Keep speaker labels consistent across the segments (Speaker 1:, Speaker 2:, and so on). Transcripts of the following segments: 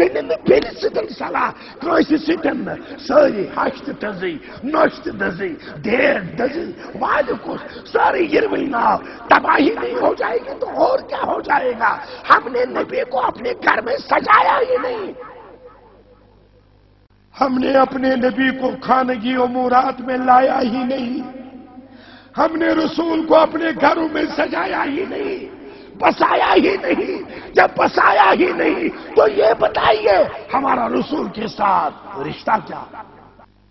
Speaker 1: بیٚنہِ بیٚنہِ سۭتۍ صلاح کٲنٛسہِ سۭتۍ نہٕ سٲری ہش تہٕ دٔزٕے نۄش تہٕ تباہی نہیں ہو جائے گی تو اور کیا ہو جائے گا ہم نے نبی کو اپنے گھر میں سجایا ہی نہیں ہم نے اپنے نبی کو خانگی امورات میں لایا ہی نہیں ہم نے رسول کو اپنے گھروں میں سجایا ہی نہیں پسایا ہی نہیں۔ جب پسایا ہی نہیں، تو یہ بتائیے، ہمارا رسول کے ساتھ رشتہ کیا؟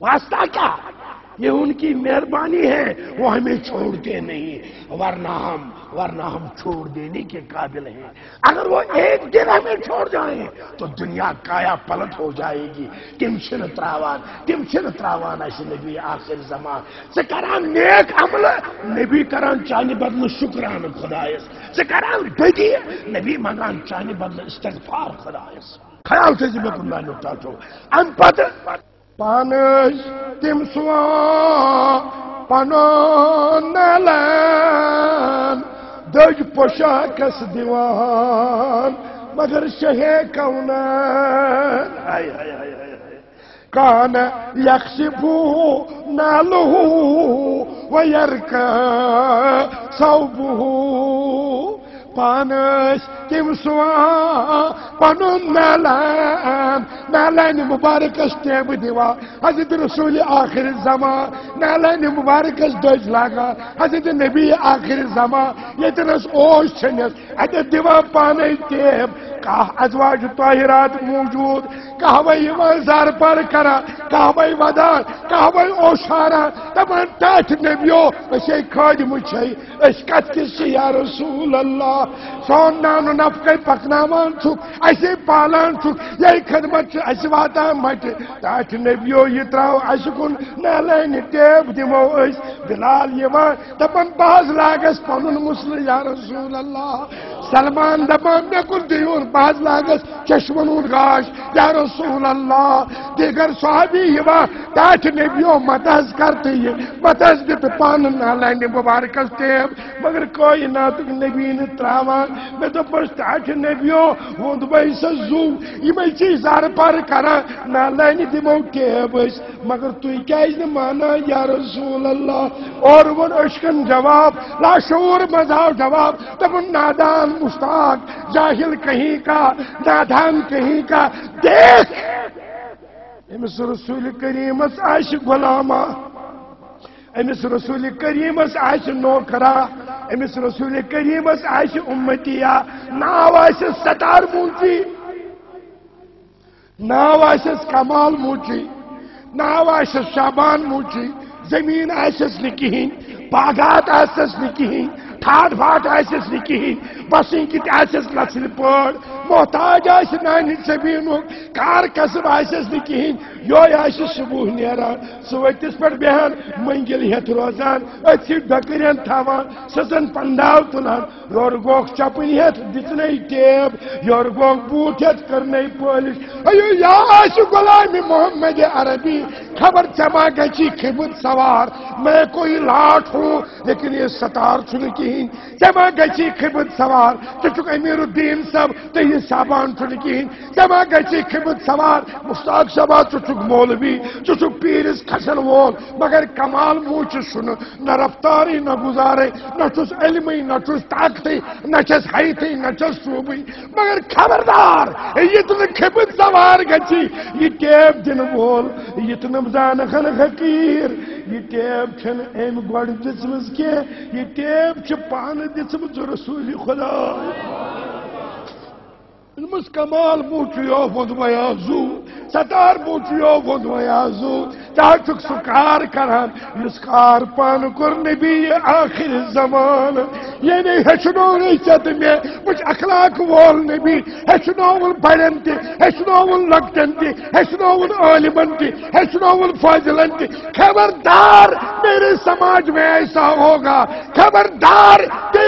Speaker 1: واسطہ کیا؟ یہ ان کی مہربانی ہے، وہ ہمیں چھوڑتے نہیں۔ ورنہ ہم ورنہ ہم چھوڑ دینے کے قابل ہیں۔ اگر وہ ایک دن ہمیں چھوڑ جائیں، تو دنیا کایا پلٹ ہو جائے گی۔ تم چھن تراوان تم چھن تراوان اس نبی آخر زمان۔ سے کران نیک عمل، نبی کران چانی بدل شکران خدایس۔ سے کران بدی نبی منگان چانی بدل استغفار خدایس۔ خیال سے جی جب کن نکتا چھو ام پتہ پانش تم سوا پنو نلان دج پوشاکس دیوان مگر شہے کونان آئی آئی آئی آئی آئی كان يخسفه ناله ويركى پانس تم سوا پنن نالان نالان مبارکس ٹیب دیوا حضرت رسول آخر زمان نالان مبارکس دج لاگا حضرت نبی آخر زمان یتنس اوش چھنس اتت دیوا پانے ٹیب کہا ازواج طاہرات موجود کہا بھائی ایمان پر کرا کہا بھائی ودان کہا بھائی اوشارا تمام تاٹ نبیو اسے کھاڑ مجھے اس کت کسی یا رسول اللہ سون نانو نفقے پکنامان چھک ایسے پالان چھک یہی خدمت چھو ایسے واتا مٹ تاٹ نبیو یہ تراؤ، ایسے کن نالین ٹیب دیمو اس بلال یمان تمام باز لاغس پنن مسلم، یا رسول اللہ۔ سلمان دپان مے کن دیون باز لاگس چشمنون گاش یا رسول اللہ۔ دیگر صحابی یوا تاچ نبیو مدہز کرتے یہ مدہز دیت پان نالین مبارکس تیب مگر کوئی ناتک نبی نے تراوان میں تو پس تاچ نبیو ہوند بھائی سزو یہ میں چیز آر پر کرا نالین دیمو تیب اس مگر تو کیا اس نے مانا یا رسول اللہ. اور وہ اشکن جواب، لا شعور مزاو جواب. تب نادان مشتاق، جاہل کہیں کا، نادان کہیں کا. دیکھ! امس رسول کریمس آش غلامہ. امس رسول کریمس آس نوکرا امس رسول کریمس آس امتیا ناو آس ستار موچی ناو آس کمال موچی ناو آس شابان موچی زمین آسس نکہین باغات آسس نکہین ٹھاٹ پھاٹ آسس نکہین بسیں کت آسس نسل پڑ محتاج آس نان زمین کار کسب آسس نکہین یہ آس صبح نیران سوتس پہ بہان منگل ہت روزان اتھی ڈکرین تھوان سزن پنداو تلان۔ یور گوک چپن ہت دتن ٹیب، یور گوک بوٹ ہت کرن پالش۔ ایو یا آس غلام محمد عربی، خبر چما گچی خبت سوار۔ میں کوئی لاٹ ہوں، لیکن یہ ستار چھن کہین چما گچی خبت سوار چچک امیر الدین صاحب، تو یہ صابان چھن کہین چما گچی خبت سوار، مشتاق صاحب چچک مولوی چچک پیرس کھسن وول، مگر کمال موچ سن، نہ رفتاری، نہ گزارے، نہ چھس علمی، نہ چھس طاقتی، نہ چھس حیتی نہ چھس صوبی۔ مگر خبردار، یہ تو خبت سوار گچی یہ ٹیب دن وول، یہ تو نمزان خن حقیر۔ یہ ٹیب چھن ایم گوڑ دسمز کے۔ یہ ٹیب چھ پان دسمز رسول خدا۔ المس کمال موچیو فند میازو ستار موچیو فند میازو چاچک سکار کران مسکار پان کر نبی آخر زمان۔ یہ نہیں ہچنو میں مجھ اخلاق وول نبی، ہچنو بڑن تی ہچنو لکٹن تی ہچنو عالمن تی ہچنو فاضلن تی خبردار میرے سماج میں ایسا ہوگا۔ خبردار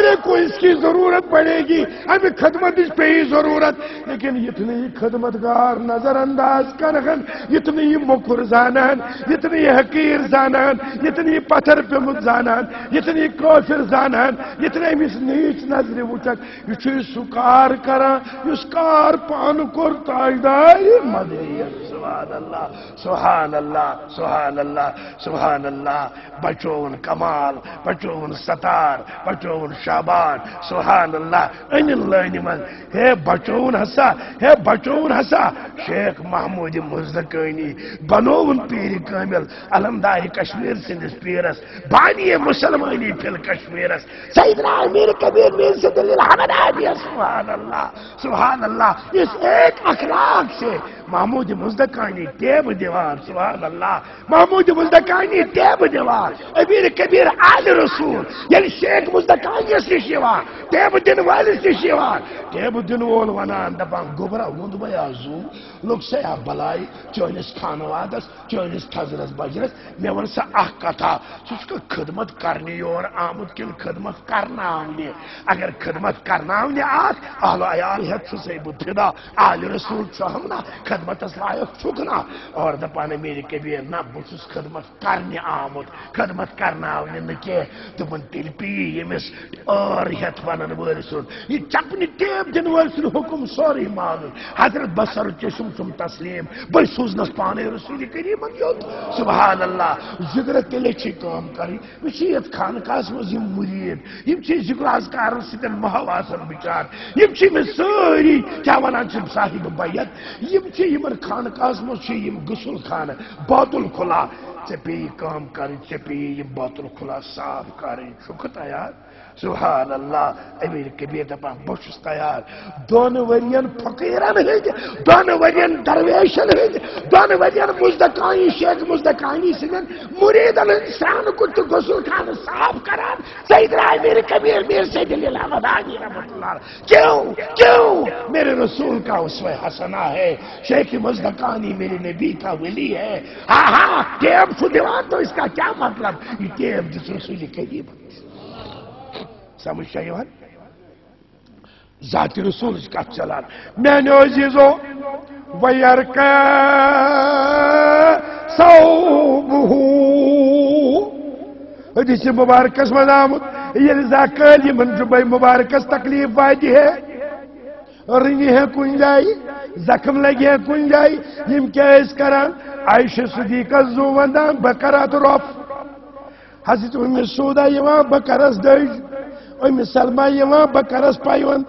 Speaker 1: میرے کو اس کی ضرورت پڑے گی۔ اب خدمت اس پہ ہی ضرورت۔ لیکن اتنی خدمتگار نظر انداز کرن اتنی مکر زانان، اتنی حقیر زانان، اتنی پتھر پہ پیمت زانان، اتنی کوفر زانان اتنی امس نیچ نظر وچک۔ یہ چھو سکار کران اس کار پان کور تاجدار مدیر سبحان اللہ سبحان اللہ سبحان اللہ سبحان اللہ بچون کمال بچون ستار بچون شاہ۔ شابان سبحان اللہ ان لائن من ہے بچون ہسا ہے بچون ہسا شیخ محمود مزدکانی، بنون پیر کامل، علمدار کشمیر سندس پیرس، بانی مسلمانی فی کشمیرس. سیدنا امیر کبیر میر سے دلیل حمد آبی سبحان اللہ سبحان اللہ اس ایک اخلاق سے محمود مزدکانی ٹیب دیوار سبحان اللہ محمود مزدکانی ٹیب دیوار امیر کبیر آل رسول یعنی شیخ مزدکانی سے شیوا ٹیب دن والی سے شیوا ٹیب دن وول ونان دپان گبرا وند بیا زو لوگ سیا بلائی چونس خانوادس چونس تھزرس بجرس میں ون سا اخ کتھا سس کا خدمت کرنی یور آمد کن خدمت کرنا آمنی اگر خدمت کرنا آمنی آت اہل عیال ہے چھسے بدھدا آل رسول چھوہمنا خدمت اس لائق چھکنا اور دپانے میری کبیر نا بسس خدمت کرنے آمد خدمت کرنا آمنی نکے دپن تیل پی یمس اور ہیت ونن ورسون یہ چپنی ٹیپ دن ورسون حکم سوری معلوم حضرت بسر چشم چم تسلیم۔ بھائی سوزنس پانے رسول کریم یوت سبحان اللہ۔ ذکر تیلے چھ کام کری۔ وچی یت خانقاہس مز یم مرید۔ یم چھ ذکر اذکار سیتن محواسن بچار یم چھ میں ساری کیا ونان چھ صاحب بیت یم چھ یمن خانقاہس مز چھ یم غسل خان۔ بیت الخلا ژے پیٚیہِ کٲم کَرٕنۍ ژےٚ پیٚیہِ یہِ بیت الخلا صاف کَرٕنۍ چھُکھ تیار سبحان اللہ، امیر کبیر دپان بہت تیار۔ دون ورین فقیرن ہند دون ورین درویشن ہند دون ورین مزدکانی شیخ مزدکانی سنن مریدن انسان کو تو غسل خان صاف کران سید رائے امیر کبیر، میر سے دلیل احمد رحمت اللہ۔ کیوں؟ کیوں؟ میرے رسول کا اسوہ حسنہ ہے۔ شیخ مزدکانی میرے نبی کا ولی ہے۔ ہاں ہاں ٹیب سو تو اس کا کیا مطلب؟ یہ ٹیب جس رسول کریم سمجھ چاہیے ذات رسول کت چلان۔ میانو عزیزو ویرکا صوبہو حدیث مبارکس من آمد یہ زاکل یہ من جبائی مبارکس تکلیف وادی ہے۔ رنی ہے کن جائی؟ زخم لگی ہے کن جائی؟ یم کیا اس کران عائشہ صدیقہ زو وندان بکرات رف۔ حضرت ام سودا یوان بکرس دج ام سلمہ یوان بکرس پایوند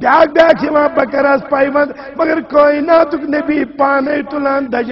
Speaker 1: بیاک بیاک یوان بکرس پایوند مگر کائناتک نبی پانے تلان دج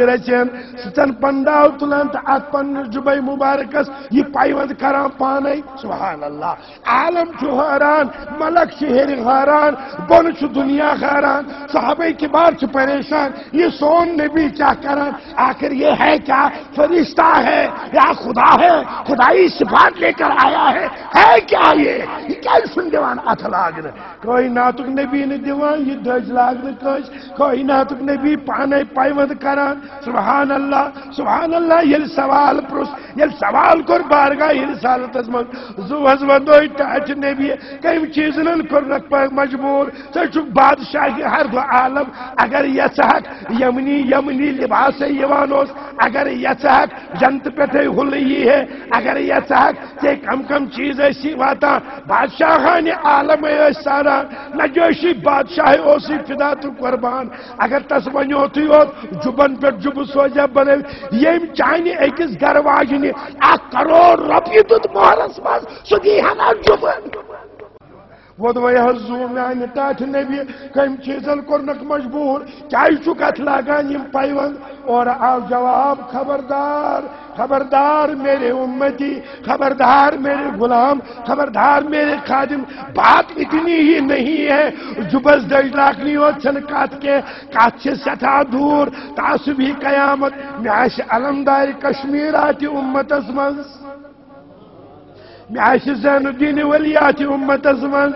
Speaker 1: ستن پنداو تلان تا ات پن جبائی مبارکس یہ پایوند کران پانے، سبحان اللہ، عالم چھو حیران ملک شہر حیران بن چھو دنیا حیران صحابہ کبار چھو پریشان، یہ سون نبی کیا کران آخر یہ ہے کیا؟ فرشتہ ہے، یا خدا ہے؟ خدائی صفات لے کر آیا ہے؟ ہے کیا یہ؟ یہ کیا سن دیوان ات لاگن کوئی ناتک نبی نے دیوان یہ دج لاگن کش کوئی ناتک نبی پانے پائیوند کران۔ سبحان اللہ سبحان اللہ، یہ سوال پرس، یہ سوال کر بارگاہ یہ رسالت ازمان زو حضوان دوئی ٹاچ نبی کئی چیزن کر رکھ پاک مجبور۔ سچک بادشاہی ہر دو عالم، اگر یہ سحق یمنی یمنی لباس یوانوس اگر یہ جنت پہ ہلی ہے، اگر یہ تے کم کم چیز ایسی واتا بادشاہان عالم ہے سارا نجوشی بادشاہ اوسی فدا تو قربان۔ اگر تس ونیو تھی ہو، جبن پر جب سوجا بنے۔ یم چاہنی ایکس گھر واجنی اک کروڑ رپی دت مہرس ماز سو دی ہنا جبن۔ ودوی حضو میانی تاٹ نبی، کم چیزن کرنک مجبور، چاہی چکت لاغان یم پایوند اور آو جواب، خبردار خبردار میرے امتی، خبردار میرے غلام، خبردار میرے خادم۔ بات اتنی ہی نہیں ہے جبز دج لاکنی ہو چھن کے، کات سے ستا دور تاسبی قیامت۔ میاش علمدار کشمیر آتی امت ازمز ميعاش زين الدين وليات أمة أزمن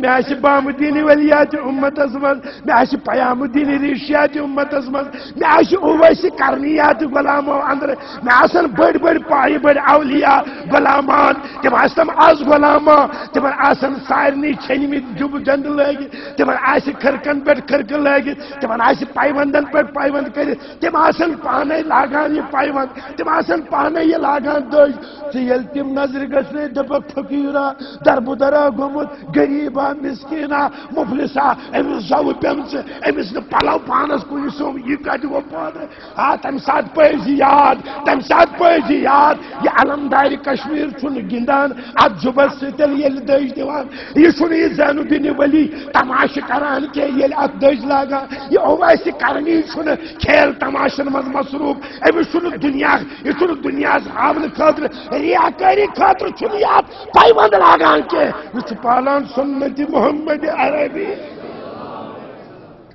Speaker 1: ميعاش بام الدين وليات أمة أزمن ميعاش بيام الدين ريشيات أمة أزمن ميعاش أويس كرنيات غلام اندر ميعاشن بڑ بڑ پائی بڑ اولیاء غلامان. تم آسم از غلام تم آسن سارنی چھنمی جب جند لگی تم آس کھرکن پہ کھرک لگی تم آس پائوندن پہ پائوند کر تم آسن پانے لاگان یہ پائوند تم آسن پانے یہ لاگان دج یل تم نظر گھنے دپک فقیرا دربدرا گومت غریبا مسکینا، مفلسا. امس زو پیمچ امس نہ پلو پانس کن سوم یہ کت وہ پودر ہاں تم سات پی یاد تم سات پی یاد یہ علمدار کشمیر چھن گندان ات زبس ستل یل دج دیوان. یہ چھن یہ زین الدین ولی تماش کران کے یل ات دج لاگا. یہ اویس کرنی چھن کھیل تماشن مز مصروف. امس چھن دنیا یہ چھن دنیا ہاون خاطر. ریاکاری خاطر چھن یاد پیوند لاگان کے۔ یہ پالان سنت محمد عربی۔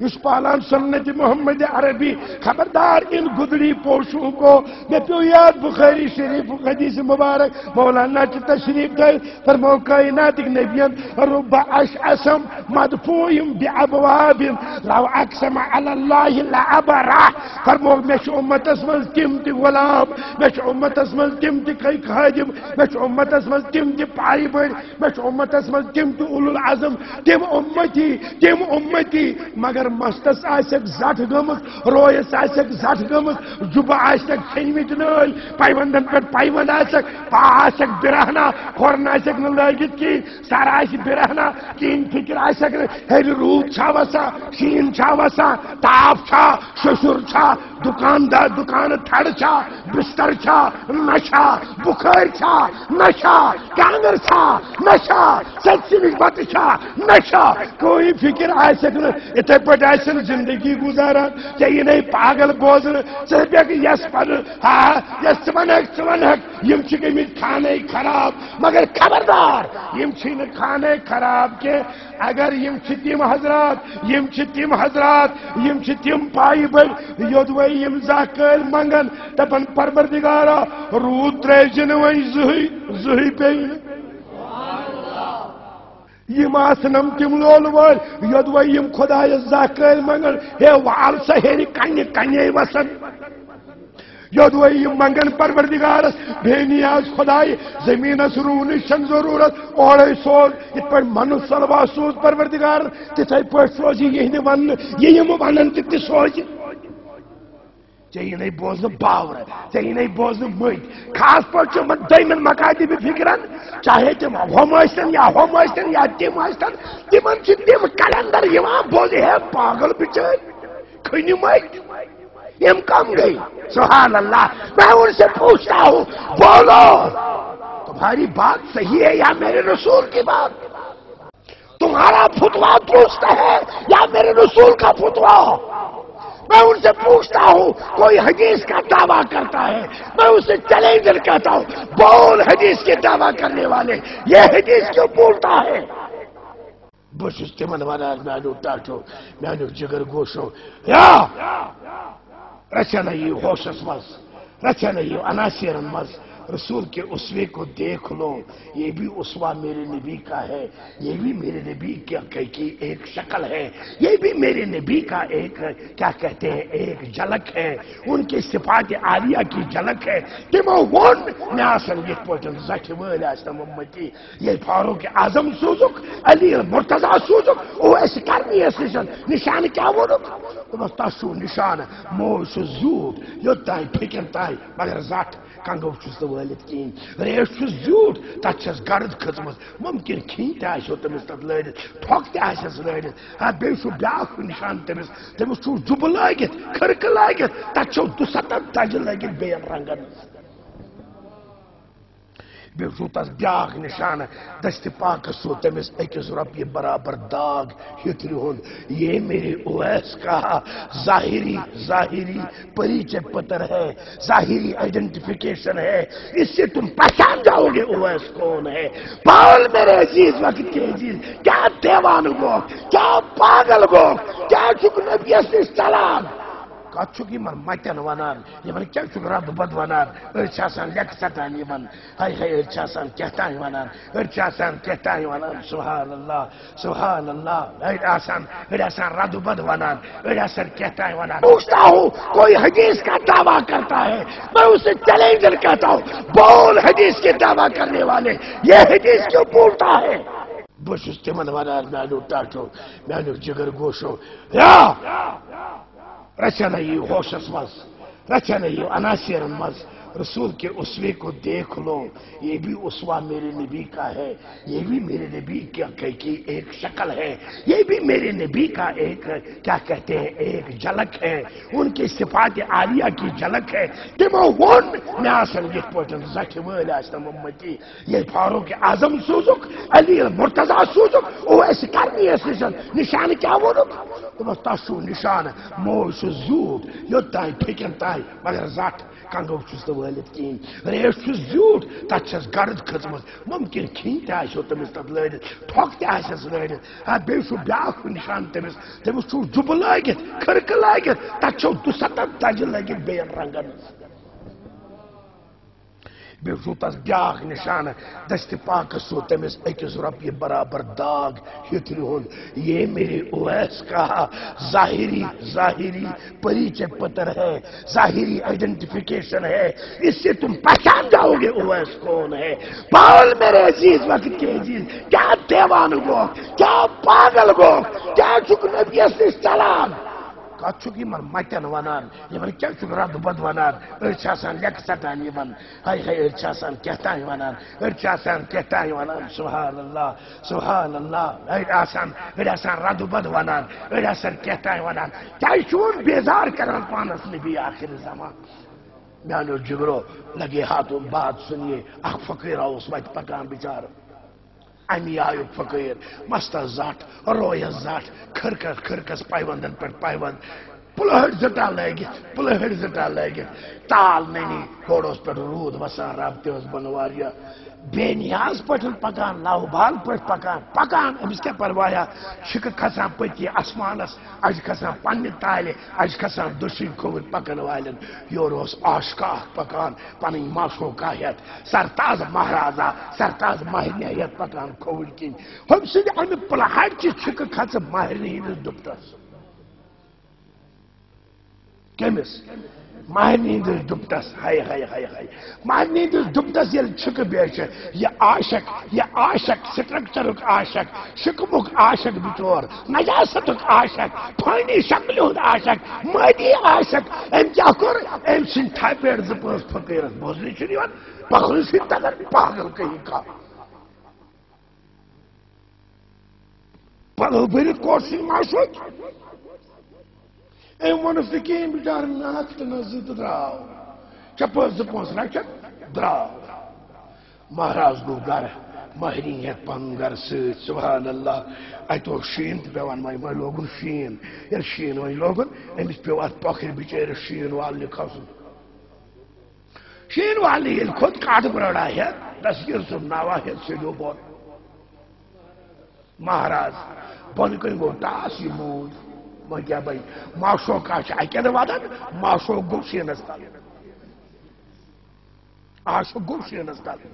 Speaker 1: اس پالان سنت محمد عربی خبردار ان گدڑی پوشوں کو میں پیو یاد بخاری شریف حدیث مبارک مولانا چی تشریف دے فرمو کائنات نبیان رب اشعسم مدفویم بی ابواب لو اقسم علی اللہ لعبرہ فرمو مش امت اسمل تم تی غلام مش امت اسمل تی کئی خادم مش امت اسمل تم تی پائی بڑ مش امت اسمل تی اولو العظم تم امتی تم امتی مگر اگر مستس آسک زٹ گمت رویس آسک زٹ گمت جب آسک چھنمت نل، پیوندن پہ پیوند آسک، پا آسک برہنا، کھورن آسک نلگت کی سر آس برہنا، کین فکر آسک ہر رود چھا وسا، شین چھا وسا، تاپ چھا ششر چھا، دکاندار دکان تھڑ چھا، بستر چھا نشا بخار چھا نشا کانگر چھا نشا سچ بت چھا نشا کوئی فکر آسک اتھے پہ آسن زندگی گزاران ژے یہ نہیں، پاگل بوزن ژے بیک یس پن ہاں یس ژٕ ونکھ ژٕ ونکھ یم چھ گٔمٕتۍ کھانے خراب۔ مگر خبردار یم چھ نہٕ کھانے خراب کینٛہہ اگر یم چھ تم حضرات یم چھ تم حضرات یم چھ تم پائی بڑ یودوے یم زاہ کل منگن دپن پروردگارا روٗد ترٛٲوزِ نہٕ وۄنۍ زٕہٕے زٕہٕے پیٚیہِ یم آسنم تم لول وول یودوے یم خدایس زاکل منگن ہے وال سا کنی کنی وسن. یودوے یم منگن پروردگارس بے نیاز خدای زمینس رونش چھن ضرورت اوڑے سوز، ات پر منو سلوا سوز پروردگار تتھے پٲٹھۍ سوزی یہ ون یہ یم ونن تہِ تہِ سوزِ ژےٚ نہیں بوزن باور ژےٚ نہیں بوزن مٔدۍ خاص پٲٹھۍ چھُ دٔیمٮ۪ن مقادِب فِکرن، چاہے تِم ہُم ٲسۍتن یا ہُم ٲسۍتن یا تِم ٲسۍتن تِمن چھِ تِم کلینڈر یِوان بوزِ ہے پاگل بِچٲرۍ کھٔنہِ مٔدۍ یِم کم گئی۔ سبحان اللہ، میں ان سے پوچھتا ہوں، بولو، تمہاری بات صحیح ہے یا میرے رسول کی بات؟ تمہارا فتوا درست ہے یا میرے رسول کا فتوا میں ان سے پوچھتا ہوں، کوئی حدیث کا دعویٰ کرتا ہے؟ میں اسے چیلنجر کہتا ہوں، بول حدیث کے دعویٰ کرنے والے، یہ حدیث کیوں بولتا ہے؟ بس تمن ونان میانو ٹاٹو میانو جگر گوشو یا! رچن ہوشس مز رچن یہ مز رسول کے اسوے کو دیکھ لو۔ یہ بھی اسوا میرے نبی کا ہے۔ یہ بھی میرے نبی کی ایک شکل ہے۔ یہ بھی میرے نبی کا ایک کیا کہتے ہیں؟ ایک جھلک ہے۔ ان کی صفات عالیہ کی جھلک ہے۔ تمو ون یہ امتی۔ یہ فاروق اعظم سوزک، علی مرتضی سوزک۔ او اس کرنی اس نشان نشان کیا ونک بس تاسو نشان مو سو زود یوتای پھکن تای مگر زٹ کنگو چھس تو وٲلِتھ ریش چھُس زیوٹ تَتھ چھس گرد کھٔژمٕژ ممکن کھین تہِ آسیو تمس تَتھ لٲرِتھ ٹھوک تہِ آسٮ۪س لٲرِتھ ہا بیٚیہِ چھُ بیٛاکھ نِشان تٔمِس۔ تٔمِس چھُو جُبہٕ لٲگِتھ کھٕرکہٕ لٲگِتھ چھو دُسَتَتھ تَجہِ لٲگِتھ بیٚیَن رنٛگَن۔ بیٚیہِ تس بیٛاکھ نِشانہٕ دستِ پاکس چھُ تٔمِس أکِس رۄپیہِ برابر داغ ہترِ ہُنٛد یہ میرے اویس کا ظاہری ظاہری پریچے پتر ہے، ظاہری آئیڈینٹیفیکیشن ہے۔ اس سے تم پہچان جاؤ گے اویس کون ہے۔ پاول میرے عزیز، وقت کے عزیز، کیا دیوان گو کیا پاگل گو کیا چک نبی سلام کت چھ یمن متن ونان یمن کیا چھ رد بد ونان أڑۍ چھِ ستان یمن ہاے ہاے أڑۍ کہتان ونان أڑۍ کہتان سبحان اللہ سبحان اللہ رد بد کہتان پوچھتا ہوں کوئی حدیث کا دعویٰ کرتا ہے میں اسے چیلنجر کہتا ہوں بول حدیث کے دعویٰ کرنے والے یہ حدیث کیوں بولتا ہے بہٕ چھُس تِمن ونان میانیو ٹاٹو میانیو جگر گوشو یا رچن یِیو ہوشس منٛز رچن یِیو عناصرن منٛز رسول کے اسوے کو دیکھ لو، یہ بھی اسوا میرے نبی کا ہے، یہ بھی میرے نبی کی ایک شکل ہے، یہ بھی میرے نبی کا ایک، کیا کہتے ہیں، ایک جھلک ہے۔ ان کی صفات عالیہ کی جھلک ہے۔ تمو ون میں آسن پوٹن زٹھ وٲلۍ آسن امتی۔ یہ فاروق اعظم سوزک، علی مرتضی سوزک، او اس کرنی اس نشان۔ نشان کیا وونک دوٚپُس تس نشان موج چھُ زیوٗٹھ یوٚت تانۍ پھِکن مگر زٹھ، کنگو چھس نہٕ لٲلِتھ کِہیٖنۍ ریٹ چھُس زیوٗٹھ تَتھ چھَس گرد کھٔژمٕژ مُمکِن کھیٚنۍ تہِ آسیو تٔمِس تَتھ لٲرِتھ ٹھۄکھ تہِ آسٮ۪س لٲرِتھ ہا بیٚیہِ چھُ بیٛاکھ نِشان تٔمِس. تٔمِس چھُ جُبہٕ لٲگِتھ کھٕرکہٕ لٲگِتھ تَتھ چھو دُسَتتھ دَجہِ لٲگِتھ بیٚیَن رنگن. بیو بیٚیہِ تس بیٛاکھ نِشانہٕ دستہِ پاکس سو تٔمِس أکِس رۄپیہِ برابر داغ ہترِ ہُنٛد یہ میرے اویس کا ظاہری ظاہری پریچے پتر ہے، ظاہری آئیڈینٹیفیکیشن ہے۔ اس سے تم پہچان جاؤ گے اویس کون ہے۔ بول میرے عزیز، وقت کے عزیز، کیا دیوان گو کیا پاگل گو کیا چک نبی سے سلام کت چھ یمن متن ونان، یمن کیا چھ رد بد ونان أڑۍ چھِ ستان یمن ہاے ہاے أڑۍ کہتان ونان أڑۍ کہتان ونان سبحان اللہ سبحان اللہ أڑۍ آسان أڑۍ آسان رد بد ونان أڑۍ آسان کہتان ونان کیٛازِ چھُون بیزار کران پانس نبی آخر زمان۔ میانیو جگرو لگے ہاتھوں بات سنیے، اخ فقیرہ اوس وتہِ پکان بچارٕ امی آیو فقیر مستس زٹ رویس زٹ کھرکس کھرکس پیوندن پر پیوند پلہٹ زٹا لگت پلہٹ زٹا لگت تال ننی کھوڑس پہ رود وسان رب تہ بن بے نیاز پٹن پکان لاو بال پٹ پکان پکان امس کیا پروایا؟ شک کھسان پتی اسمانس اج کھسان پنہ تالہ، اج کھسان دشن کھوور پکن والن یور اس آشکاہ پکان پن ماشو کا ہت سرتاز مہرازا، سرتاز مہرنہ ہت پکان کھوور کن ہم سند ام پلہٹ چ چھک کھس مہرنہ ہندس دپٹس کمس مہرنی ہندس ڈپٹس ہائے ہائے ہائے ہائے۔ مہرنی ہندس ڈپٹس یل چھک بیچ یہ عاشق یہ عاشق، سٹرکچرک عاشق، شکمک عاشق بچور نجاستک عاشق پھانی شکل ہند عاشق، مادی عاشق۔ ام کیا کر؟ ام سن تھا پیڑ ز پانچ فقیرس بوزنی پخل سن تگر، پاگل کہیں کا۔ پلو بھرت کوٹ سن معشوق ام ونس کہین بچار ناک تو نہ زت دراو چپ ز پونس رکھت دراو مہراز گو گر مہرین ہت پن گر ست سبحان اللہ اتو شین تہ پیوان مائی مائی لوگن شین یل شین وی لوگن امس پیو ات پکر بچار شین والنہ کھسن شین والنہ یل خود کاٹ برڑا ہے دستگیر صبح ناوا ہے سیدو بون مہراز بن کن گو ٹاس یہ مود بھائی معاشو کا اکے دہ واتان معاشو گو شینس تل آشو گو شینس تل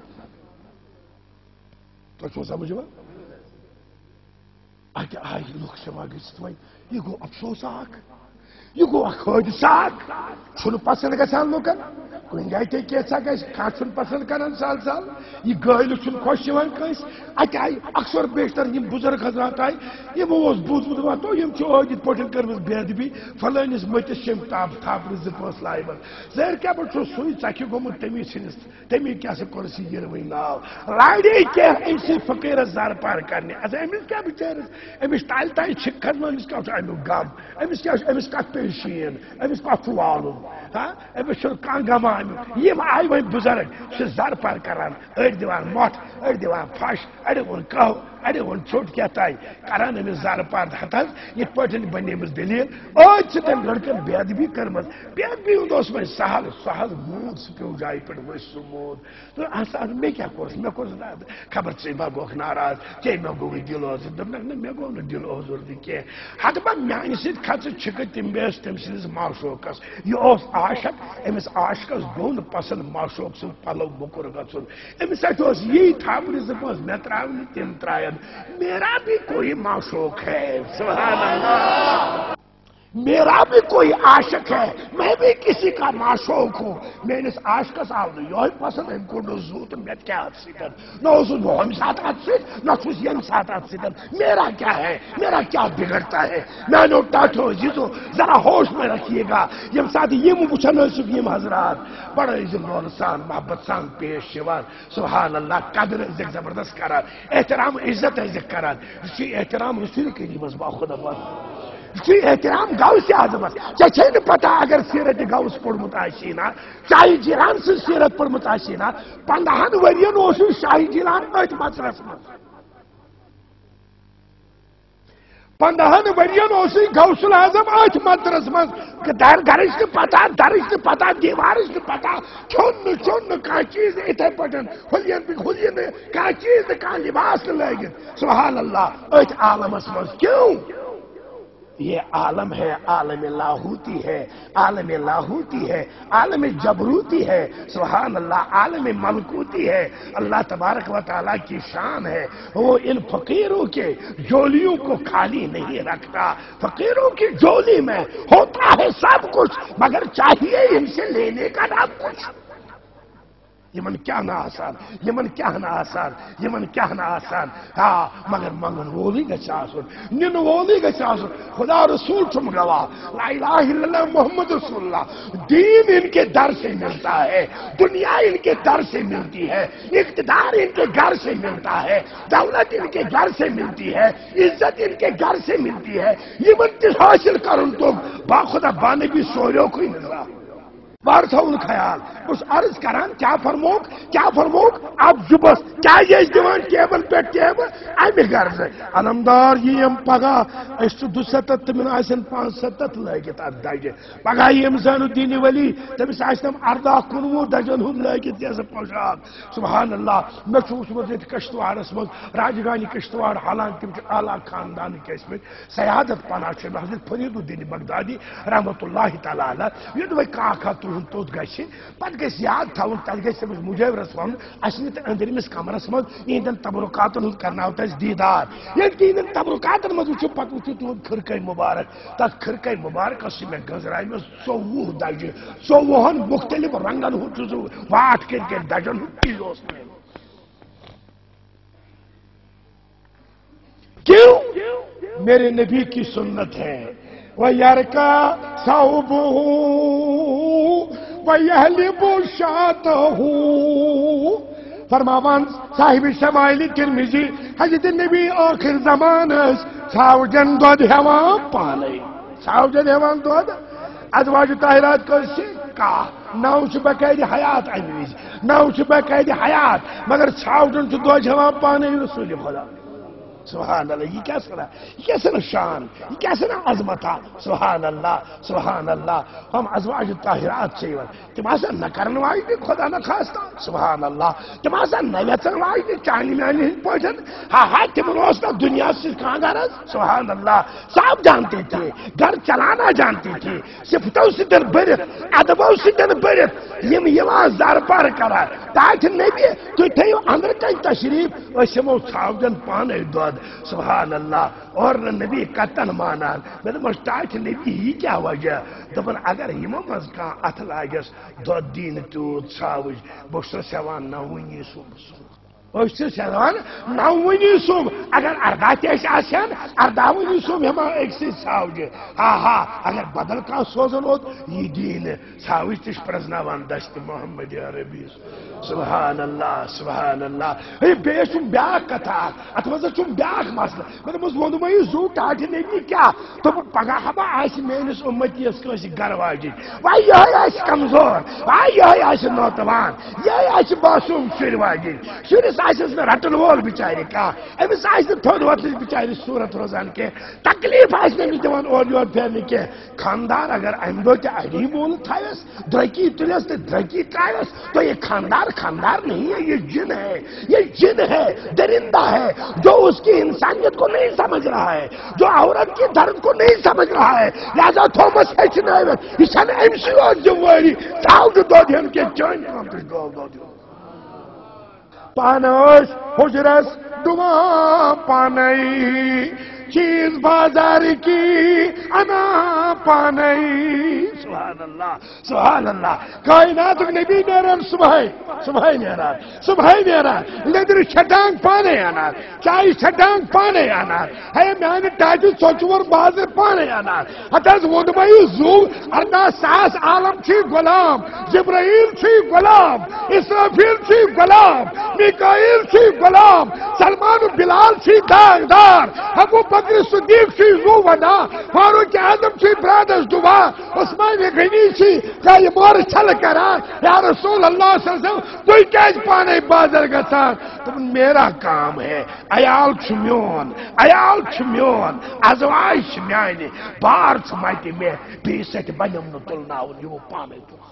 Speaker 1: تو چھو سمجھ وہ آئی لوگ شما گژھت وۄنۍ یہ گو افسوس اکھ یہ گو اکھ حٲدثہ اکھ چھُنہٕ پسنٛد گژھان لُکن کُنہِ جایہِ تہِ کینٛژھا گژھِ کانٛہہ چھُنہٕ کران سال سال یہ گٲلۍ چھُنہٕ خۄش یِوان کٲنٛسہِ اتہِ آیہِ اکثر بیشتر یِم بُزرگ حضرات آیہِ یِمو اوس بوٗزمُت دپان تو یِم چھِ عٲدِت پٲٹھۍ کٔرمٕژ بے ادبی فلٲنِس مٔتِس چھِ یِم تاپ تھاپڑٕ زٕ پانٛژھ لایمژ ظٲہِر کیٛاہ پٲٹھۍ چھُ سُے ژکھِ گوٚمُت تٔمی سٕنٛدِس تٔمی کیٛاہ سا کوٚرُس یہِ یِروٕنۍ ناو لاڑے کینٛہہ أمۍ سٕنٛدۍ فقیٖرس زر پار کرنہِ اَسا أمِس کیٛاہ بِچٲرِس أمِس ٹالہِ تانۍ Persian. I've just got to all of them. أمِس چھُنہٕ کانٛہہ غما امیُک یِم آیہِ وۄنۍ بُزرگ زر پار کران أڑۍ دِوان مۄٹھ أڑۍ دِوان پھش أڑۍ ووٚن کہو اڑے ون ژوٹ کیا تائی۔ کران امس زار پار ہت یہ پٹن بنیمس دلیل۔ آج سے تم لڑکن بے ادبی کرمت بے ادبی ہند اس میں سہل سہل مود سہ پیو جائے پہ ورس سہ مود تو آسان مے کیا کورس؟ مے کورس خبر ژے ما گوکھ ناراض۔ ژے مے گو دل اوز دپ نہ مے گو نہ دل اوزر دی کی ہتما میانہ سۭتۍ کھژ چھک تم بیس تم سندس معشوقس یہ اوس عاشق، امس عاشقس گون پسند معشوق سن، پلو بکر گسن امس اتوس یہی یی تھاونہِ میں تراؤن تم ترائن میرا بھی کوئی معشوق ہے، سبحان اللہ. میرا بھی کوئی عاشق ہے، میں بھی کسی کا معشوق ہوں۔ میں اس عاشقس آو نہ یہ پسند ام کو نہ زو تو میں کیا ات سیتن نہ اس وہ ہم ساتھ ات سیت نہ اس یم ساتھ ات سیتن میرا کیا ہے؟ میرا کیا بگڑتا ہے؟ میں نے ٹاٹو جیتو ذرا ہوش میں رکھیے گا۔ یم ساتھ یم وچھن سک یم حضرات۔ بڑا عزت رول سان محبت سان پیش شوان سبحان اللہ، قدر عزت، زبردست کران احترام عزت عزت کران اسی جی، احترام رسول کریم با سی احترام گوس اعظمس ژے چھ پتہ اگر سیرت گوس پورمت آسی نا. شاہی جیلان سن سیرت پورمت آسی نا. ورین اس شاہی جیلان ات مچرس من پندہن ورین اس گوس العظم ات مدرس من در گرش نہ پتہ درش نہ پتہ چون چون کھانا چیز اتھے پٹن. ہلین ہلین کھانا چیز کھانا لباس لگت سبحان اللہ. ات عالمس من کیوں؟ یہ عالم ہے، عالم لاہوتی ہے، عالم لاہوتی ہے، عالم جبروتی ہے، سبحان اللہ، عالم ملکوتی ہے۔ اللہ تبارک و تعالیٰ کی شان ہے۔ وہ ان فقیروں کے جولیوں کو خالی نہیں رکھتا۔ فقیروں کی جولی میں ہوتا ہے سب کچھ، مگر چاہیے ان سے لینے کا نہ کچھ۔ یمن کیا نہ آسان، یمن کیا نہ آسان، یمن کیا نہ آسان۔ ہاں مگر منگن وولی گچھ آسن نن وولی گچھ آسن خدا رسول تم گواہ لا الہ الا اللہ محمد رسول اللہ۔ دین ان کے در سے ملتا ہے، دنیا ان کے در سے ملتی ہے، اقتدار ان کے گھر سے ملتا ہے، دولت ان کے گھر سے ملتی ہے، عزت ان کے گھر سے ملتی ہے۔ یہ منتظر حاصل کرن تو با خدا بانے بھی سوریو کوئی نظر بار خیال۔ اس عرض کران کیا فرموک کیا فرموک؟ اب زبس۔ کیا یہ دیوان ٹیبل پہ ٹیبل امی غرض علمدار یہ یم پگا۔ اس دو ستت من آسن پانچ ستت لگت ات دجہ پگا یم زین الدین ولی۔ تمس آسنم اردہ کنوہ دجن ہم لگت جیسے پوشاک سبحان اللہ۔ میں چھوس مزید کشتوارس مز راجگانی کشتوار، حالانکہ تم اعلیٰ خاندان کے اس میں سیادت پانا چھ حضرت فرید الدین بغدادی رحمت اللہ تعالی علیہ۔ یہ دو کاکھا تو ہن توت گژھِ پتہٕ گژھِ یاد تھاوُن تَتہِ گژھِ تٔمِس مُجٲورَس وَنُن اَسہِ نہٕ أنٛدرِمِس کَمرَس منٛز یِہنٛدٮ۪ن تبرُکاتَن ہُنٛد کَرناو تَسہِ دیٖدار۔ ییٚلہِ تِہنٛدٮ۪ن تبرُکاتَن منٛز وٕچھِو پَتہٕ وٕچھِو تِہُنٛد کھٕرکَے مُبارک۔ تَتھ کھٕرکَے مُبارکَس چھِ مےٚ گٔنٛزرایمٕژ ژوٚوُہ دَجہِ ژوٚوُہَن مُختلِف رنٛگَن ہُنٛد چھُ سُہ واٹھ کٔرۍ کٔرۍ دَجَن ہُنٛد تی اوس کیوں؟ میرے نبی کی سنت ہے۔ وہ یار کا صاحب وَيَحْلِبُ شَاتَهُ فرماوان صاحب شمائل ترمیزی حضرت نبی آخر زمان اس ساوجن دود ہوا پانے ساوجن ہوا دود ازواج طاہرات کو کا نو چھ بقید حیات امیز نو چھ بقید حیات. مگر ساوجن چھ دود ہوا پانے، رسول خدا. سبحان اللہ، یہ کیا سنا؟ یہ کیا سنا شان؟ یہ کیا سنا عظمت سبحان اللہ سبحان اللہ۔ ہم ازواج طاہرات چیون تم آسا نہ کرن وائی دی خدا نہ خواستہ۔ سبحان اللہ۔ تم آسا نہ ویچن وائی دی چانی میانی ہن پوچھن ہاں ہاں تم روز نہ دنیا سے کہاں گرز سبحان اللہ۔ صاحب جانتے تھے۔ گھر چلانا جانتی تھی صفتوں سے دن برت، ادبوں سے دن برت۔ یم یواز دار پار کرا۔ تاکہ نبی، تو تھیو اندر کئی تشریف۔ اسمو صاحب جن پانے دو محمد سبحان اللہ اور نبی قطن مانان۔ میں مشتاق نبی ہی کیا وجہ؟ دپن اگر ہمو مز کان اتھ لاگس دود دین تیوت ساوج بہ سوان نہ ونی صبح سوان نونی صبح اگر اردہ تیس آسان اردہ ونی صبح ہما ایک سی ساوجہ اگر بدل کا سوزن ہوت یہ دین ساوج تش پرزناوان دست محمد عربی سبحان اللہ سبحان اللہ اے بیس چم بیاک کتا ات مزا چم بیاک مسئلہ میں مز وونو میں زو ٹاٹ نہیں کیا تو پگا ہما آس مینس امتی اس کو گھر واجی وائی یہ آس کمزور. وائی یہ آس نوتوان یہ آس معصوم شر واجی آسس میں رٹن وول بچارے کا۔ امس آس تھود وتل بچارے صورت روزان کے۔ تکلیف آس نمس دان اور یور پھیرنے کے۔ خاندار اگر ام دہ تہ اڑی مول تھوس درکی تلس تو درکی تراس تو یہ خاندار خاندار نہیں ہے، یہ جن ہے۔ یہ جن ہے، درندہ ہے، جو اس کی انسانیت کو نہیں سمجھ رہا ہے، جو عورت کی درد کو نہیں سمجھ رہا ہے۔ لہذا تھومس ہیچنائیوت یہ چھن ایم سی او جموری تاؤ دو دیم کے چوین کانتر گو دو پانش حجرس دعا پانئی۔ چیز بازار کی انا پانئی سبحان اللہ سبحان اللہ۔ کائنات نبی نیران صبح صبح نیران صبح نیران لیدر چھٹانگ پانے آنا چاہی چھٹانگ پانے آنا ہے میانے ٹاجو سوچور بازر پانے آنا حتیز ودمائی زو ارنا ساس عالم چھی غلام، جبرائیل چھی غلام، اسرافیل چھی غلام، میکائیل چھی غلام، سلمان بلال چھی دار دار ابو بکر صدیق چھی زو ودا فاروق اعظم چھی برادس دعا، عثمان غنی چھی کہ یہ مور چھل کرا، یا رسول اللہ صلی اللہ علیہ وسلم، کوئی کیج پانے بازر گسان تو میرا کام ہے ایال چھ میون ایال چھ میون ازواج چھ بار چھ ماتی میں بیسٹ بنیم نو تلناون یو پانے تو۔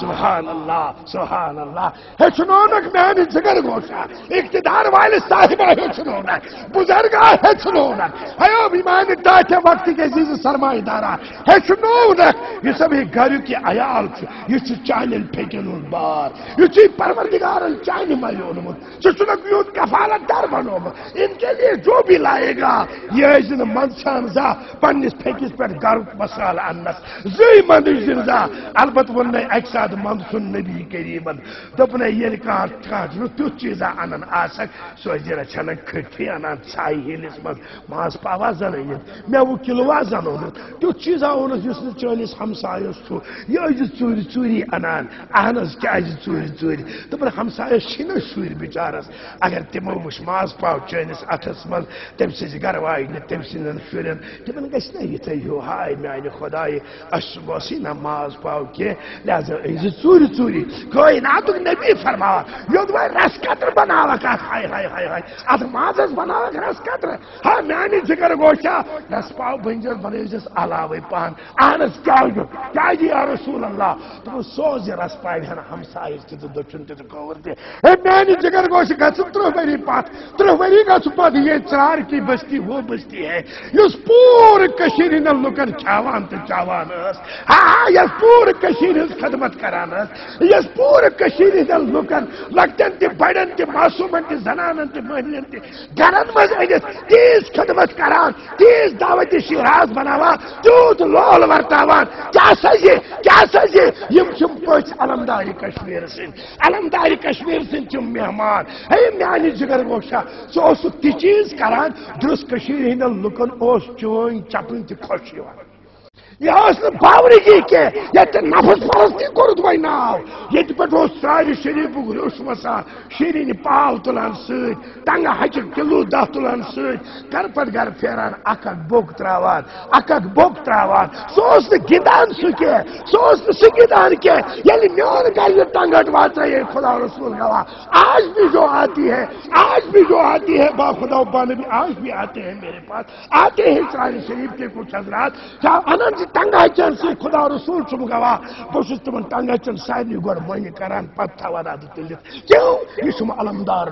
Speaker 1: سبحان اللہ سبحان اللہ ہچنونک میانی جگر گوشا اقتدار والے صاحبہ ہچنونک بزرگا ہچنونک ہیو بیمانی داتے وقت کے عزیز سرمائی دارا ہچنونک یہ سب ایک گھر کی عیال چھو یہ چھو چانن پھیکنون بار۔ یہ چھو پروردگارن چانی ملیون مد چھو چنک یود کفالت دار بنوم ان کے لیے جو بھی لائے گا، یہ ازن منسان زا، پنیس پھیکس پر گھر مسال انس زی مندش زنزا البت وننے اکسا زیادہ مند سن نبی کریمن دپنے یل کان کان نو تیت چیزا انن آسک. سو جرا چھنن کھٹی انان چھائی ہیلس من ماس پاوا زن مے وہ کلوا زن اون تیت چیزا اون یس چٲنِس ہمسایس چھُ یہ أزِ ژوٗرِ ژوٗری اَنان اہن حظ کیازِ ژوٗرِ ژوٗرِ دوٚپُن ہمسایس چھِنہٕ شُرۍ بِچارس اگر تِمو وٕچھ ماز پاو چٲنِس اَتھس منٛز تٔمۍ سٕنٛزِ گرواے نہٕ تٔمۍ سٕنٛدٮ۪ن شُرٮ۪ن تِمن گژھِ نہ یِتھٕے ہیوٗ ہاے میانہِ خۄدایہِ اَسہِ گوٚژھٕے نہ ماز پاو کینٛہہ لہذا أزِ ژوٗرِ ژوٗرِ کٲیناتُک نبی فرماوان یوٚت وۄنۍ رس قطر بناوکھ اکھ ہاے ہاے ہاے ہاے اتھ مازس بناوکھ رس قطر ہا میانہِ ذکر گوشا رس پاو بنجس بنٲیزس علاوے پہن اہن حظ کیازِ کیازِ جی یا رسول اللہ؟ دوٚپُن سوز یہِ رس پاوِ ہن ہمسایس تہِ تہٕ دٔچھُن تہِ تہٕ کھووُر تہِ ہے میانہِ ذکر گوش گژھُن ترٕہ ؤری پتھ ترٕہ ؤری گژھُن پتہٕ یہ ژرار کی بستی، وہ بستی ہے۔ یُس پوٗرٕ کٔشیٖرِ ہٕنٛدٮ۪ن لُکن کھٮ۪وان تہٕ چاوان ٲس ہا ہا یۄس پوٗرٕ کٔشیٖرِ خدمت کران ٲس یۄس پوٗرٕ کٔشیٖرِ ہٕنٛدٮ۪ن لُکن لۄکٹٮ۪ن تہِ بڑٮ۪ن تہِ معصوٗمن زنانن تہِ مٔہنین تہِ گرن منٛز أنِتھ تیٖژ خدمت کران۔ تیٖژ دعوتِ شِراز بناوان تیوٗت لول ورتاوان۔ کیٛاہ سا یہ کیٛاہ یم چھم پٔژھۍ علمدارِ کشمیٖر سٕنٛدۍ علمدارِ کشمیٖر سٕنٛدۍ چھم مہمان۔ ہے میانہِ جگر گوشا سُہ اوسُکھ تہِ چیٖز کران۔ درس کٔشیٖرِ ہٕنٛدٮ۪ن لُکن اوس چٲنۍ چپٕنۍ تہِ خۄش یِوان یہ اس باورگی کے یہ نفس پرستی کرد وای ناو۔ یہ تے پٹو ساری شریف گروش وسا شیرین پاو تلان سوت تنگ ہچ کلو دہ تلان سوت گھر پٹ گھر پھیران اک اک بوک تراوان۔ اک اک بوک تراوان۔ سو اس نے گدان سو کے۔ سو اس نے سگدان کے یعنی میون گھر یہ ٹنگٹ واتا یہ خدا رسول گوا۔ آج بھی جو آتی ہے، آج بھی جو آتی ہے، با خدا با نبی آج بھی آتے ہیں میرے پاس۔ آتے ہیں اسرائیل شریف کے کچھ حضرات۔ انت ٹنگا چن سی خدا رسول چم گوا بہت تم ٹنگا چن سارے گو معنی کران پتہ تھوان اد کیوں؟ یہ علمدار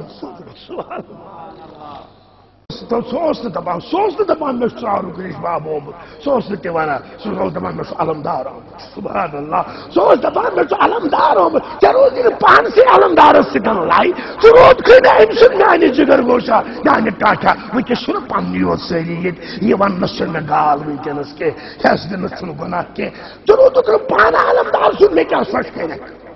Speaker 1: سوس دپان سوس دپان مے ٹرارو گریش باب آمت سوس تہ ونان سہ دپان مے علمدار آمت سبحان اللہ۔ سوس دپان مے علمدار آمت ژے روزی نہٕ پانسٕے علمدارس سۭتۍ لاے ژٕ روٗد نہٕ أمۍ سُنٛد یعنی جگر گوشا میانہِ یعنی ٹاٹھا وٕنکٮ۪س چھُنہٕ پننی یوت سٲری ییٚتہِ یہِ وننس چھُنہٕ مےٚ گال وٕنکٮ۪نس کینٛہہ ہٮ۪س دِنس چھُنہٕ گۄناہ کینٛہہ ژٕ روٗدُکھ نہٕ پانہٕ علمدار سُنٛد مےٚ کیٛاہ کٔرِتھ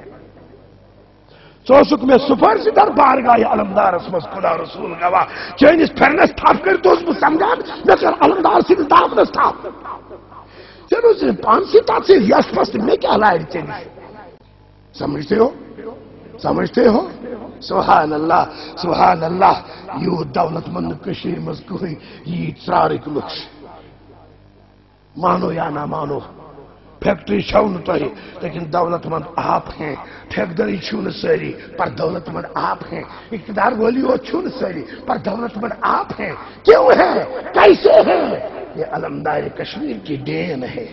Speaker 1: سوسک میں سفر سی در بارگاہ علمدار اسمس خدا رسول گوا چینس پھرنس تھاپ کر تو اس میں سمجھان میں کر علمدار سی دامنس تھاپ۔ چلو سے پانسی تا سے یس پس میں کیا لائر سمجھتے ہو؟ سمجھتے ہو؟ سبحان اللہ سبحان اللہ۔ یو دولت مند کشیر مز کوئی یہ اترارک لکش۔ مانو یا نہ مانو؟ فیکٹری چھو ن تھی لیکن دولت مند آپ ہیں۔ ٹھیکدری چھو ن پر دولت مند آپ ہیں۔ اقتدار والی وہ چھو ن پر دولت مند آپ ہیں۔ کیوں ہے؟ کیسے ہیں یہ علمدار کشمیر کی دین ہے۔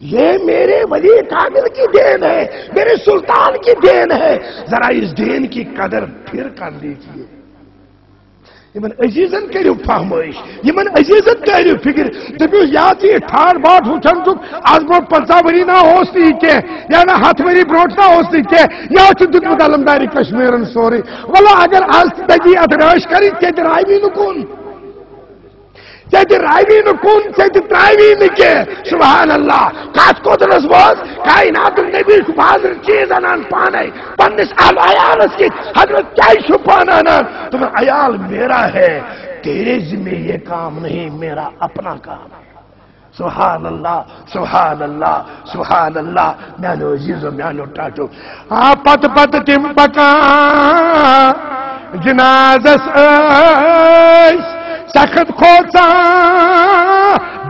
Speaker 1: یہ میرے ولی کامل کی دین ہے، میرے سلطان کی دین ہے۔ ذرا اس دین کی قدر پھر کر لیجیے یمن عزیزن کرو فہمائش یمن عزیزن کرو فکر۔ دپو یا یہ ٹھار باٹ وچن چک آز برو پنچہ وری نہ ہوس تی کی یا نہ ہتھ وری بروٹ نہ ہوس تی کی یا چھ دتمت علمداری کشمیرن سوری۔ والا اگر آز تگی ادراش کری تے درائی بھی نکون۔ تے رائیوی نو کون ترائیوی نکے سبحان اللہ کات کو درس باز، کائنات النبی حاضر چیز انان پانے۔ پندس آل عیال اس کی، حضرت کیا شپان انان؟ تمہیں میرا ہے، تیرے ذمہ یہ کام نہیں، میرا اپنا کام۔ ہے سبحان اللہ سبحان اللہ سبحان اللہ میانو عزیزو، میانو ٹاٹو۔ آ پت پت تم پکا جنازس ایس سخت کھوتا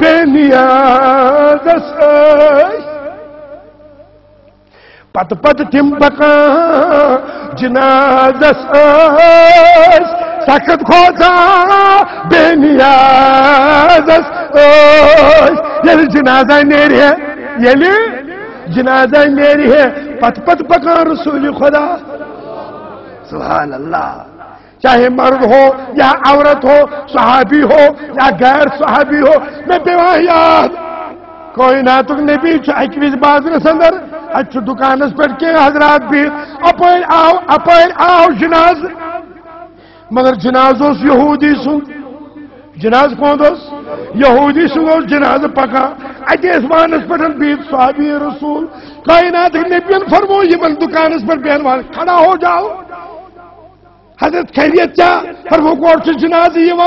Speaker 1: بے نیازس پت پت تم بکا جنازس ایس سخت کھوتا بے نیازس یل جنازہ نیری ہے۔ یل جنازہ نیری ہے۔ پت پت بکا رسول خدا۔ سبحان اللہ۔ چاہے مرد ہو یا عورت ہو، صحابی ہو یا غیر صحابی ہو، میں پیوان کوئی نہ تو نبی اکویز بازرس اندر اچھ دکانس پر کے حضرات بھی۔ اپائل آو اپائل آو جناز۔ مگر جناز اس یہودی سن۔ جناز کون دوس یہودی سن اس جناز پکا۔ اچھ اسمانس پر بیت صحابی رسول۔ کائنات نبیان فرمو یہ من دکانس پر بیان کھڑا ہو جاؤ۔ حضرت خیریت چا فرمو گوڑ سے جنازی یہ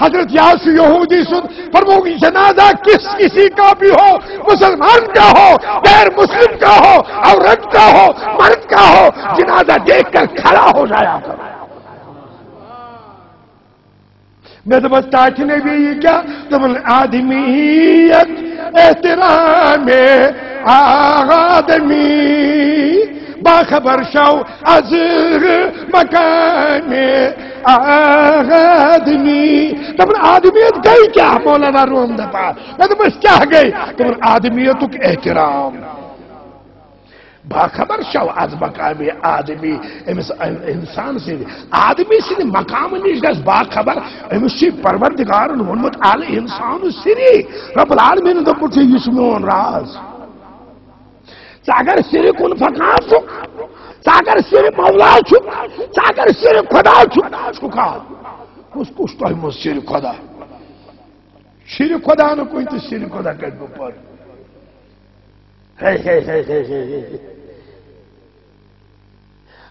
Speaker 1: حضرت یاس یہودی سن فرمو کی جنازہ کس کسی کا بھی ہو، مسلمان کا ہو، غیر مسلم کا ہو، عورت کا ہو، مرد کا ہو، جنازہ دیکھ کر کھڑا ہو جایا میں تو بس تاکنے بھی یہ کیا، تم آدمیت احترام آدمی باخبر شو از مکان آدمی تمن آدمیت گئی کیا؟ مولانا روم دپا میں تو بس کیا گئی؟ تمن آدمیت احترام. باخبر شو از مقام آدمی. امس انسان سے آدمی سے مقام نش گس باخبر. امس چھ پروردگار ونمت آل انسان سری رب العالمین دپٹ یہ میون راز. اگر صرف ان فقار چھ اگر صرف مولا چھ اگر صرف خدا چھکا کس کس تہ مز صرف خدا؟ صرف خدا نہ کوئی تو صرف خدا کر بہ پر۔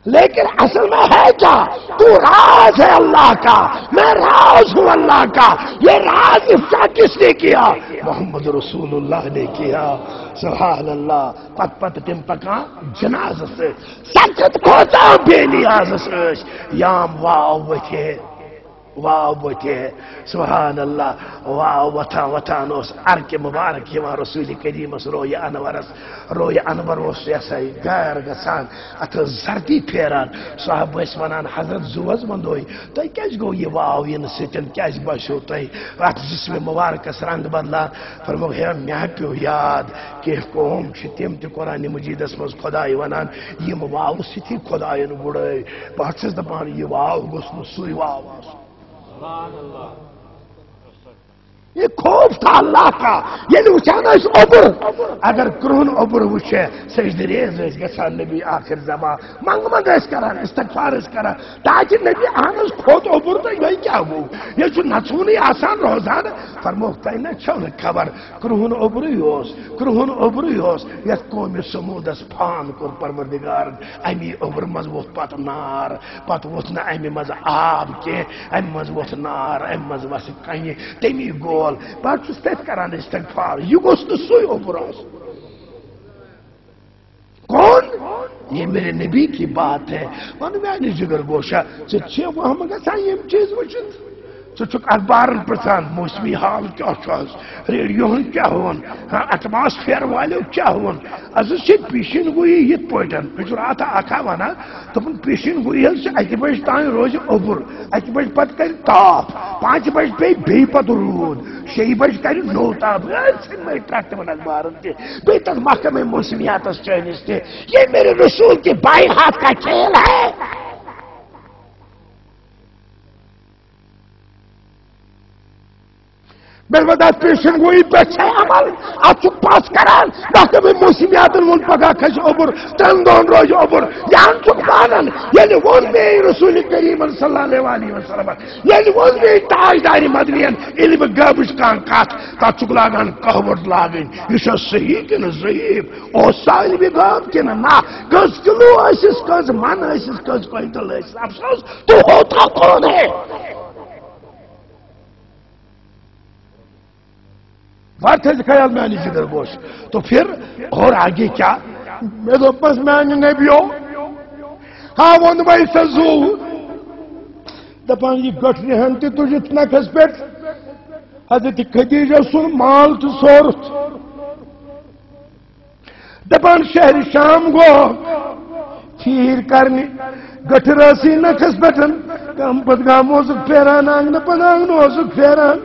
Speaker 1: لیکن اصل میں ہے کیا؟ تو راز ہے اللہ کا۔ میں راز ہوں اللہ کا۔ یہ راز افتا کس نے کیا؟ محمد رسول اللہ نے کیا۔ سبحان اللہ پت پت تم پکا جناز سے۔ سچت کھوتا بے نیاز سے۔ یام واو وچے واو بوتے سبحان اللہ واو وطا وطان اس ارک مبارک یما رسول کریم اس روی انورس روی انور اس یسائی غیر گسان ات زردی پھیران، صاحب اس ونان حضرت زوز مندوئی تو کیس گو یہ واو ین ستن کیس باشو تو ات جسم مبارک اس رنگ بدلان فرمو ہے، میں پیو یاد کہ قوم چھ تم تہ قرآن مجید اس مز خدای ونان یم واو ستی خداین بڑے بہت چھس دپان یہ واو گوس نو سوی واو سبحان الله یہ خوف تھا اللہ کا، یہ وچانا اس عبر۔ اگر کرون عبر وچھے سجد ریز اس گسان نبی آخر زمان۔ منگ منگ اس کران استغفار اس کران تاکہ نبی آنس کھوت عبر تو یہ کیا ہو؟ یہ جو نچونی آسان روزان فرموکتا ہی نا چھو خبر۔ کرون عبر ہوس کرون عبر ہوس۔ یہ قوم سمود اس پان کر پروردگار۔ امی عبر مضبوط پت نار، پت وطنا امی مز آب کے امی مضبوط نار امی مضبوط کنی تمی گو بول بہت چھس تیت کران استغفار یہ گوس تو سوئی اوپراس کون یہ میرے نبی کی بات ہے میں نے جگر گوشا چھے وہاں مگا سا یہ چیز وچھت ثک اخبار پرسان موسمی حال کیا ریڈیو کیا ہون؟ ہاں، ایٹماسفیئر والو کیا ہون؟ از سے پیشن گوئی یت پوٹن بچ رات اکھا ونا تم پیشن گوئی ہل سے اکی بج تان روز اوبر اکی بج پت کر تاپ، پانچ بج پہ بی پت رود شی بج کر نو تاپ۔ ہاں، سن میں ٹرکٹ من اخبار تے، بے تک محکمہ موسمیات چینس تے۔ یہ میرے رسول کے بائی ہاتھ کا کھیل ہے۔ بالبدات پیشن گوئی پیچھے عمل اتھ پاس کران محکمہ موسمیات ون پگہ کھس اوبر تن دون روز اوبر یان چھ مانن یعنی ون میں رسول کریم صلی اللہ علیہ وسلم یعنی ون میں تاجدار مدنین علم گابش کان کات تا چھ لاگان کہوٹ لاگن یہ صحیح کہ ضعیف او سائل بھی گام کہ نہ کس کلو اسس کس من اسس کس کوئنٹل اسس افسوس تو ہوتا کون ہے بات ہے خیال میں نہیں جگر گوش تو پھر اور آگے کیا میں تو بس میں نہیں بھی ہو ہاں وہ نمائی سزو دپان یہ گٹھ ہن تی تجھے اتنا کس پیٹ حضرت خدیجہ سن مال تو سورت دپان شہر شام گو چیر کرنی گٹھ رسی نکس پیٹن کم پت گام اوزک پھیران آنگن پت آنگن اوزک پھیران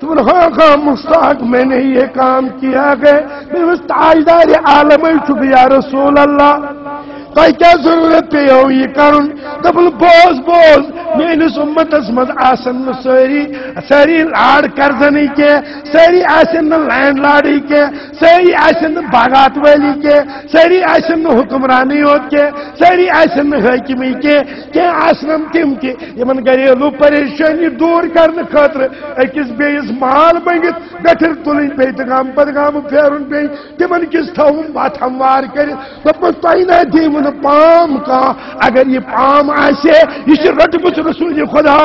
Speaker 1: تم ہاں ہاں مستحق میں نے یہ کام کیا گئے میں مستعجدار عالم یا رسول اللہ۔ تہ کیا ضرورت پیو یہ کرن دبل بوز بوز میس امتس مز آسن ساری ساری لاڑ کرزنی کے ساری آسن لینڈ لاڑی کے ساری آسن باغات والی کے ساری آسن حکمرانی ہوت کے ساری آسن حکمی کے کیا آسن تم کے؟ یمن گھریلو پریشانی دور کرنے خاطر اکس بیس مال بنگت گٹر تلن بی تگام پتگام پھیرن بی تمن کس تھوم بات ہموار کر دپس تہ نہ دیون پام کا اگر یہ پام آسے یہ رٹمت رسول خدا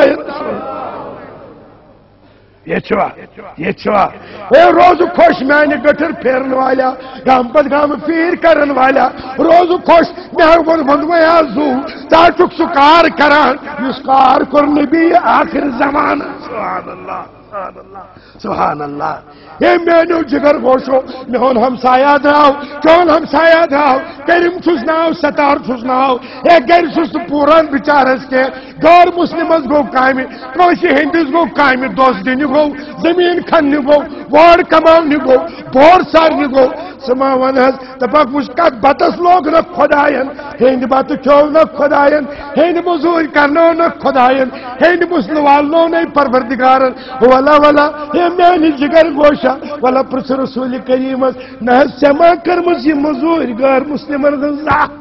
Speaker 1: یہ چھوا یہ چھوا۔ اے روز خوش میں نے گٹر پھیرن والا گام پت گام پھیر کرن والا۔ روز خوش میں ون بند میں آزو، تا سکار کران۔ اس کار کرنے بھی آخر زمان سبحان اللہ۔ سبحان اللہ. سبحان اللہ. اے مینو جگر گوشو میون ہمسایا دراو چون ہمسایا دراو کریم چھس ستار چھس اے گر چھس پوران بچارس کے، غیر مسلمس گو کامی کوشی ہندس گو کامی دوست دینی گو زمین کھننی گو وار کماونی گو بور سارنی گو سما ون حس دپاک مشکات بتس لوگ نہ خداین ہند بت کھو نہ خداین ہند مزور کرنو نہ خداین ہند مسل والنو نہ پروردگارن ولا ولا اے میانی جگر گوشا ولا پرس رسول کریمس نہ سما کرمس یہ مزور گار مسلمان زاہ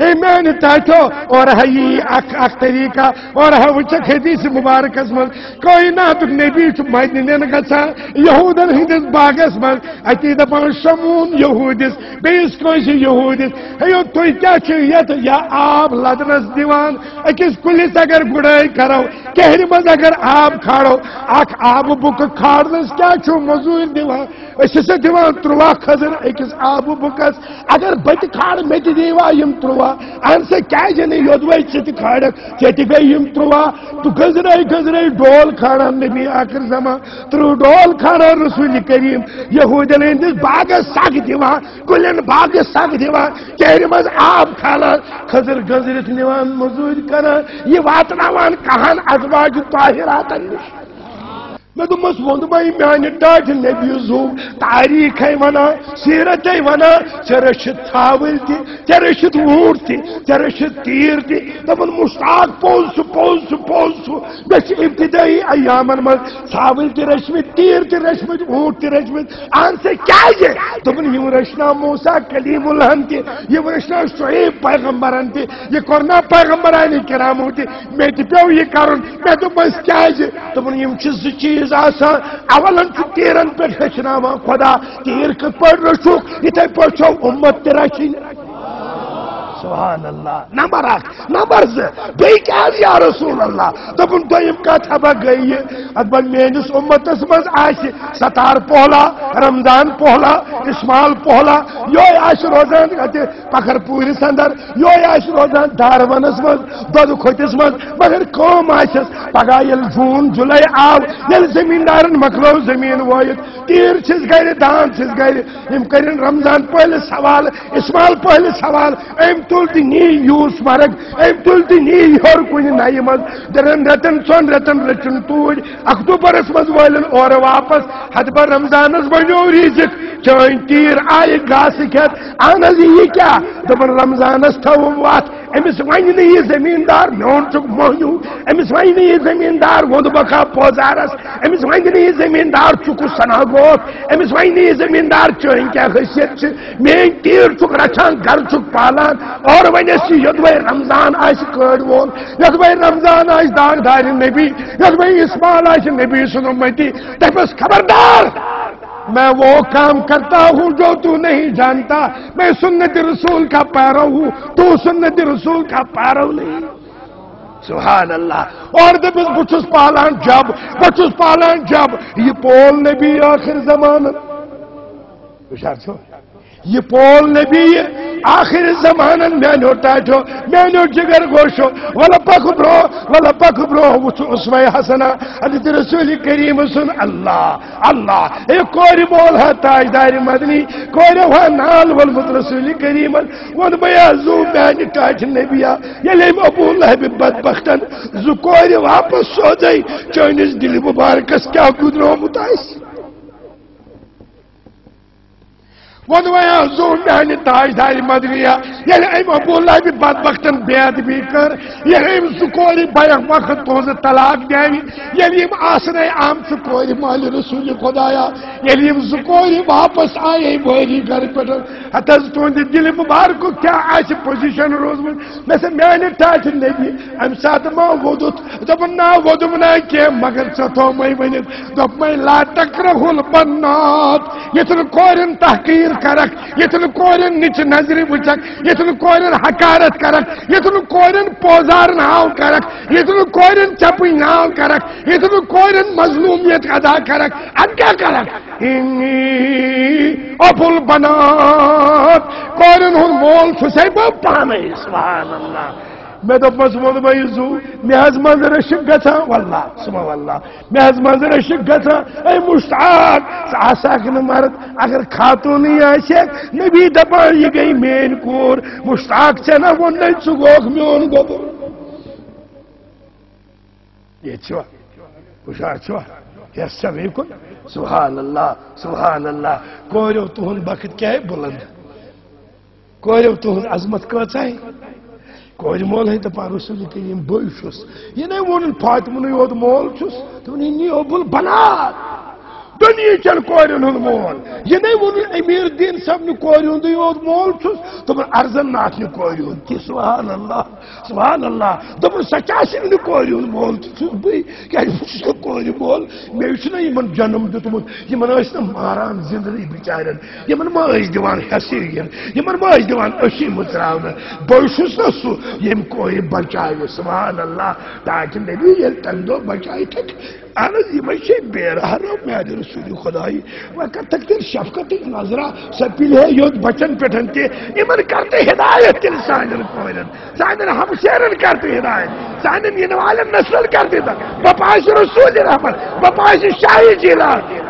Speaker 1: اے میں تاٹھو اور ہے یہ اک اک طریقہ، اور ہے وچک حدیث مبارک اسمن کوئی ناتک نبی چھ مدنین گسا یہودن ہندس باغس من۔ اتی دپان شمون یہودس بیس کوئی یہودس ہیو توی کیا چھ یت یا آب لدنس دیوان۔ اکس کلیس اگر گڑائی کرو کہر مز اگر آب کھاڑو۔ اک آب بک کھاڑنس کیا چھو مزور دیوان۔ اسی سے دیوان تروا خزر اکس آب بکس اگر بٹ کھاڑ میں دیوا یم تروا ان سے کیا جنے یودوئی چتی کھاڑک، چتی گئی یم تروا، تو گزرائی گزرائی ڈول کھانا نبی آخر زمان، ترو ڈول کھانا رسول کریم، یہود لیندس باغ ساگ دیوان کلن باغ ساگ دیوان کہر مز آب کھانا خزر گزرت نیوان مزور کرنا یہ واتناوان کہان ازواج طاہرات نش میں دمس وند بھائی میانہ ڈاٹ نبی زو تاریخ ونا سیرت ونا ے رچت ثاول تہ ے رچت ووٹ تیر تہ دپن مشتاق پوز سہ پوز سہ پوز سہ مے ابتدائی ایامن من ثاول تہ رچمت تیر تہ رچمت ووٹ تہ رچمت ان سے کیا یہ؟ دپن یم موسا کلیم اللہ تہ یم رچنا شعیب پیغمبرن تہ یہ کرنا پیغمبران کرامو تہ مے تہ پیو یہ کرن مے دپس کیا دپن یم چھ زٕ چیز چیز آسان اولن چھو تیرن پر ہچنا خدا، تیر کت پہ رچوک اتھے پہ امت تہ چین سبحان اللہ۔ نمبر اخ نمبر ز بیٚیہِ کیٛازِ یا رسول اللہ۔ دوٚپُن دوٚیِم کتھ ہبا گٔے یہِ اتھ بن میٲنِس اُمتس منٛز آسہِ ستار پوہلا، رمضان پوہلا اسمال پوہلا۔ یہوے آسہِ روزان اتہِ پکھر پوٗرِس انٛدر یہوے آسہِ روزان دارونس منٛز دۄدٕ کھۄتِس منٛز مگر کٲم آسٮ۪س پگہہ ییٚلہِ جوٗن جُلاے آو ییٚلہِ زٔمیٖندارن مۄکلو زٔمیٖن وٲیِتھ تیٖر چھِس گرِ دان چھِس گرِ یِم کٔرِن رمضان پٲلِس سوال اسمال پٲلِس سوال۔ أمۍ تُل تہِ نی یوٗس مرگ أمۍ تُل تہِ نی ہیوٚر کُنہِ نَیہِ منٛز دِرن رٮ۪تن ژۄن رٮ۪تن رٔچھِن توٗرۍ اکتوٗبرس منٛز وٲلِن اورٕ واپس ہتہٕ بہ رمضانس بنیو ریٖزِک چٲنۍ تیٖر آیہِ گاسہٕ کھٮ۪تھ اہن حظ یہِ کیٛاہ دوٚپُن رمضانس تھٲوٕم وتھ أمِس وَنہِ نہٕ یہِ زٔمیٖندار میون چھُکھ موہنیوٗ أمِس وَنہِ نہٕ یہِ زٔمیٖندار ووٚند بکھا پوزارس أمِس وَنہِ نہٕ یہِ زٔمیٖندار چُکُس سنا گوٚو أمِس وَنہِ نہٕ یہِ زٔمیٖندار چٲنۍ کیٛاہ حیثیت چھِ میٲنۍ تیٖر چھُکھ رچھان گرٕ چھُکھ پالان اور وۄنۍ ٲسۍ رمضان آسہِ وول یوٚدوے رمضان آسہِ داغ دارِ نبی یوٚدوے اسمال آسہِ نبی سُنٛد مٔتی دپس خبردار، میں وہ کام کرتا ہوں جو تو نہیں جانتا۔ میں سنت رسول کا پیرو ہوں، تو سنت رسول کا پیرو نہیں۔ سبحان اللہ۔ اور دپس بچس پالان جب، بچس پالان جب۔ یہ پول نبی آخر زمان یہ پول نبی آخر زمان میانو ٹاٹو میانو جگر گوشو. ولا پک برو ولا پک برو وچ اسوے حسنا حضرت رسول کریم سن اللہ اللہ. اے کوری بول ہے تاجدار مدنی، کوری ہوا نال والمت رسول کریم. ون بیا زو میانی ٹاٹ نبیا یلی ابو اللہ بدبختن. زو کوری واپس سو جائی. چونس دل مبارکس کیا گدرو متائس ونویا زون میانی تاجداری مدنیہ یعنی ایم ابو اللہ بھی بدبختن بیاد بھی کر یعنی ایم سکوری بیق وقت توز طلاق دیوی یعنی ایم آسنے عام سکوری مال رسول خدایا یعنی ایم سکوری واپس آئے بھوری گھر پر حتیز تو اندی دل مبارکو کیا آئیسی پوزیشن روز میں مثل میانی تاج نبی ایم ساتھ ما ودوت دب نا ودو منا کے مگر ستو مئی ونیت دب مئی لا تکرہ البنات یتن کورن تحقیر کرک یتن کورن نچ نظر وچک یتن کورن حکارت کرک یتن کورن پوزار ناو کرک یتن کورن چپی ناو کرک یتن کورن مظلومیت ادا کرک۔ ان کیا کرک؟ انی اپل بنات کورن ہن مول چھسے بو پانے، سبحان اللہ۔ میں دپس وون بھائی زو مے حض من رشک گژھا واللہ، سبحان واللہ مے حض من رشک گژھا ہاں۔ اے مشتاق آساک نہ مرد، اگر خاتون ہی نبی دپان یہ گئی مین کور۔ مشتاق ژے نہ وون نہ ژٕ گوکھ میون گوبر یہ چھوا۔ ہشار چھوا۔ یس چھا کن۔ سبحان اللہ سبحان اللہ۔ کوریو تہن وقت کیا ہے؟ بلند۔ کوریو تہن عظمت کۭژاہ ہے کور مول ہے دپان رسول کریم بے چھس یہ نہیں ون فاطمہ یوت مول چھس تو نیو بل بنات دنیا چن کورن ہند مول یہ نہیں ون امیر دین صاحب نہ کور ہند یوت مول چھس دپن ارزن ناتھ نہ کور ہند تہ سبحان اللہ سبحان اللہ دپن سچاسن نہ کور ہند مول چھس بے کہ چھس کور مول مے چھنا یمن جنم دتمت یمن اس نہ ماران زندگی بیچارن یمن ما اس دیوان حسین یمن ما اس دیوان اسی متراون بے چھس نہ سو یم کوئی بچائے سبحان اللہ تاکہ نبی یل تندو بچائے تک انا یہ مشے بے رہا میاد رسول خدائی وہ کرتا کہ شفقت نظرہ سپیل ہے یوت بچن پٹھن تے ایمن کرتے ہدایت۔ تل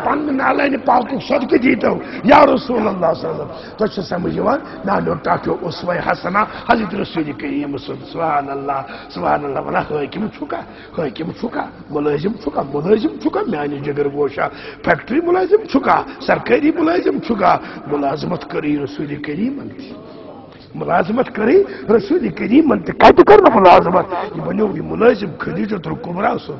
Speaker 1: سانن پن نالین پاکو صدق دیتا ہوں یا رسول اللہ صلی اللہ علیہ وسلم، تو چھے سمجھوان نا لوٹا کیو اسوہ حسنہ، حضرت رسول کریم سبحان اللہ سبحان اللہ ونا حکم چھکا حکم چھکا، ملازم چھکا ملازم چھکا میانی جگر گوشا فیکٹری ملازم چھکا سرکاری ملازم چھکا، ملازمت کری رسول کریم انتی ملازمت کری رسول کریم انتی کہتے کرنا ملازمت۔ یہ بنیو یہ ملازم خدیجت القبرہ سو۔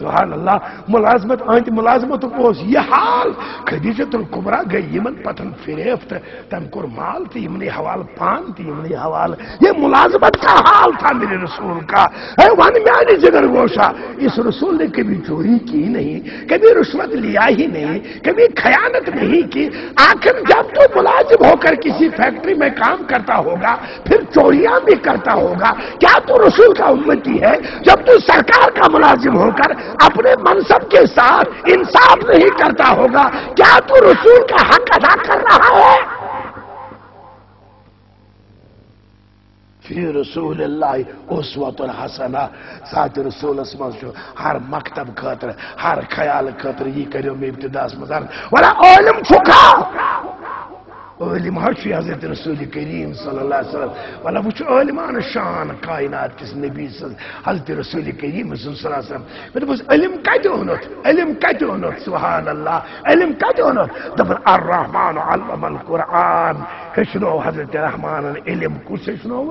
Speaker 1: سبحان اللہ، ملازمت آنت، ملازمت اس یہ حال خدیجت القبرا گئی یمن پتن فریفت، تم کور مال تھی یمنی حوال پان تھی یمنی حوال، یہ ملازمت کا حال تھا میرے رسول کا۔ اے وان میانی جگر گوشا اس رسول نے کبھی چوری کی نہیں، کبھی رشوت لیا ہی نہیں، کبھی خیانت نہیں کی۔ آخر جب تو ملازم ہو کر کسی فیکٹری میں کام کرتا ہوگا، پھر چوریاں بھی کرتا ہوگا، کیا تو رسول کا امتی ہے؟ جب تو سرکار کا ملازم ہو کر اپنے منصب کے ساتھ انصاف نہیں کرتا ہوگا۔ کیا تو رسول کا حق ادا کر رہا ہے؟ فی رسول اللہ اسوت الحسنہ۔ ساتھ رسول اسمان شو ہر مکتب خطر ہر خیال خطر یہ کریو میں ابتداس مزار ولا علم چھکا۔ علم حشی حضرت رسول کریم صلی اللہ علیہ وسلم؟ والا وچ علمان شان کائنات کس نبی صلی حضرت رسول کریم صلی اللہ علیہ وسلم. میں بس علم ہونت علم ہونت سبحان اللہ علم ہونت دبر الرحمن علم القرآن. ہشنو حضرت رحمان علم کس ہشنو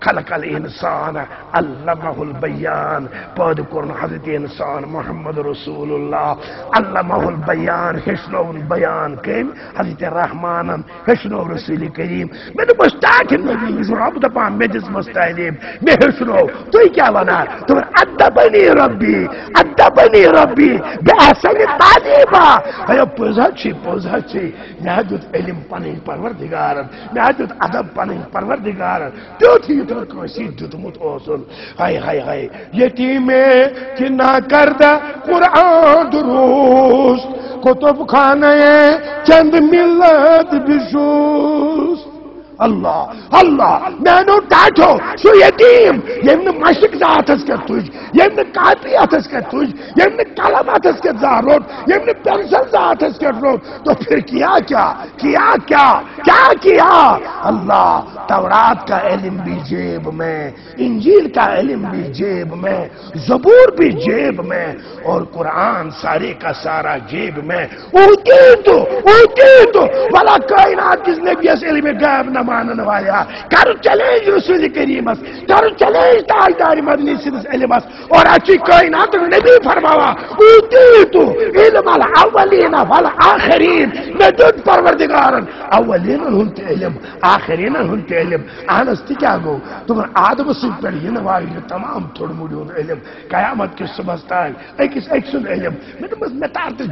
Speaker 1: خلق الإنسان علمہ البیان پاد کرن حضرت انسان محمد رسول اللہ علمہ البیان ہشنو بیان کم حضرت رحمان ہشنو رسول کریم میں نے مستاق نبی رب دپان میں جس مستعلیم میں ہشنو تو ہی کیا بنا؟ تو ادبنی ربی ادبنی ربی، بے احسن تعلیمہ۔ ہے پوزہ چی پوزہ چی میں حدود علم پانی پروردگار میں دیت ادب پنن پروردگار تیوت ہی تو کوئی دیتمت اوسن ہائے ہائے ہائے یتیم کہ نہ کردا قرآن دروس کتب خانے چند ملت بشوست all اللہ اللہ، میں ٹاٹو سو یتیم یم مشک ذاتس کے تج یم کاپی اتس کے تج یم قلم اتس کے ذا روٹ یم پینسل ذاتس کے روٹ تو پھر کیا کیا؟ کیا کیا؟ کیا کیا؟ اللہ، تورات کا علم بھی جیب میں، انجیل کا علم بھی جیب میں، زبور بھی جیب میں، اور قرآن سارے کا سارا جیب میں۔ اوٹی تو اوٹی تو والا کائنات کس نے بھی اس علم غیب نہ مانن والا کر چیلنج رسول کریم کر چیلنج تاجدار مدنی سندس علم اور اچھی کائنات نبی فرماوا اوتی تو علم الاولین والآخرین. میں دن پروردگارن. اولین ہنت علم، آخرین ہنت علم. آنستی کیا گو؟ تم آدم سے پر یہ نوائی تمام تھوڑ موڑیون علم. قیامت کے سمجھتائیں ایک اس ایک سن علم. میں تو بس میں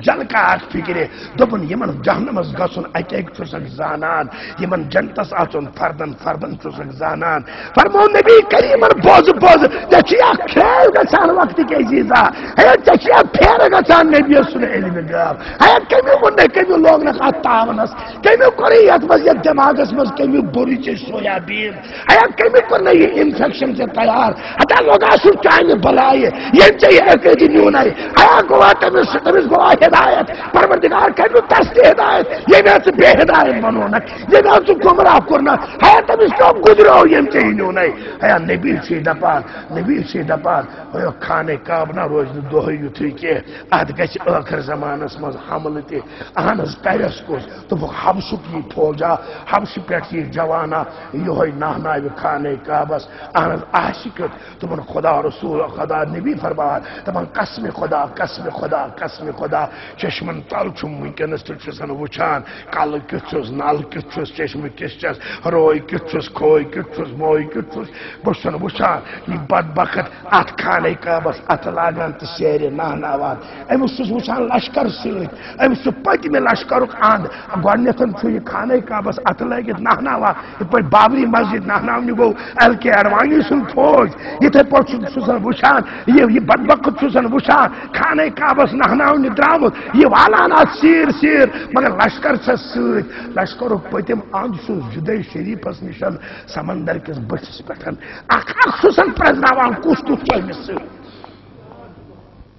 Speaker 1: جل کا آگ فکرے. دوپن یمن جہنم از گسن، ایک ایک چوسک زانان. یمن جنتس آچن فردن فردن چوسک زانان. فرمو نبی کریمن بوز بوز. تچیا کھیل گسان وقت کے عزیزا ہے تچیا پھیر گسان نبی سن علم گاب ہے کمی منہ کمی لوگ نہ نکا تاونس کمی کری یت مز یہ دماغس مز کمی بری چی سویا بین ہے کمی کرنا یہ انفیکشن سے تیار. ہتا لوگا سن چاہنے بلائے. یہ چاہیے ایک دی نیون آئی ہے گوا تمس تمس گوا ہدایت. پروردگار کمی ترستی ہدایت. یہ میں سے بے ہدایت بنونک یہ میں سے گمراہ کرنا ہے تمس کم گزرو یہ چاہیے نیون آئی ہے نبی سے دپان نبی سے دپان ہے کھانے کابنا روز دوہی یتھی کے اد گچ آخر زمانس مز حمل تہ اہنس کرس کس تو حبسک یہ فوجا، حبس پہ یہ جوانا یہ نہناو خانے کعبس اہن آشکت تمن خدا رسول، خدا نبی فرمان تمن قسم خدا قسم خدا قسم خدا۔ چشمن تل چم ونکس تن وچان کل کس نل کس چشم کس چس۔ روئی کس کھوئی کس موئی کس بس وچان یہ بد ات خانے کعبس ات لاگان تو سیر نہناوان امس وچان لشکر ست امس پتمہ لشکر اند گۄڈنیتھ یہ خانہ کعبس ات لگت نہناوان یہ پہ بابری مسجد نہناونہ گو ایل کے اڈوانی سن فوج یتھے پہ سن وچان یہ بدبخت سن وچان خانہ کعبس نہناونہ درامت یہ والان ات سیر سیر، مگر لشکر چھ ست لشکر پتم اند سن جدے شریفس نشن سمندر کس بٹس پہ اخ پرزناوان کس کس چمس ست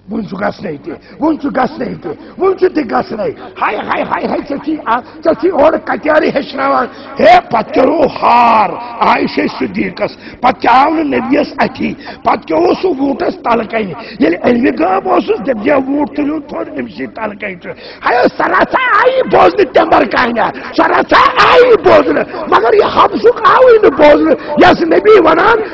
Speaker 1: ون گھنے تہ ون گھنے تہ ون تہ گھنے ہائے ہائے ہائے ہائے ٹھیک ٹھیک اور کتاری ہچنان ہے پتہ کرو ہار عائشہ صدیقس پتہ کیا آو نبیس اتھی پتہ کیا سہ ووٹس تل کن یل علم غاب اوسس دپ یہ ووٹ تلو تھوڑ امس تل کن ہائے سراسا آئی بوزن تمبر کانیا سراسا آئی بوزن مگر یہ حبسک آوی نہ بوزن یس نبی ونان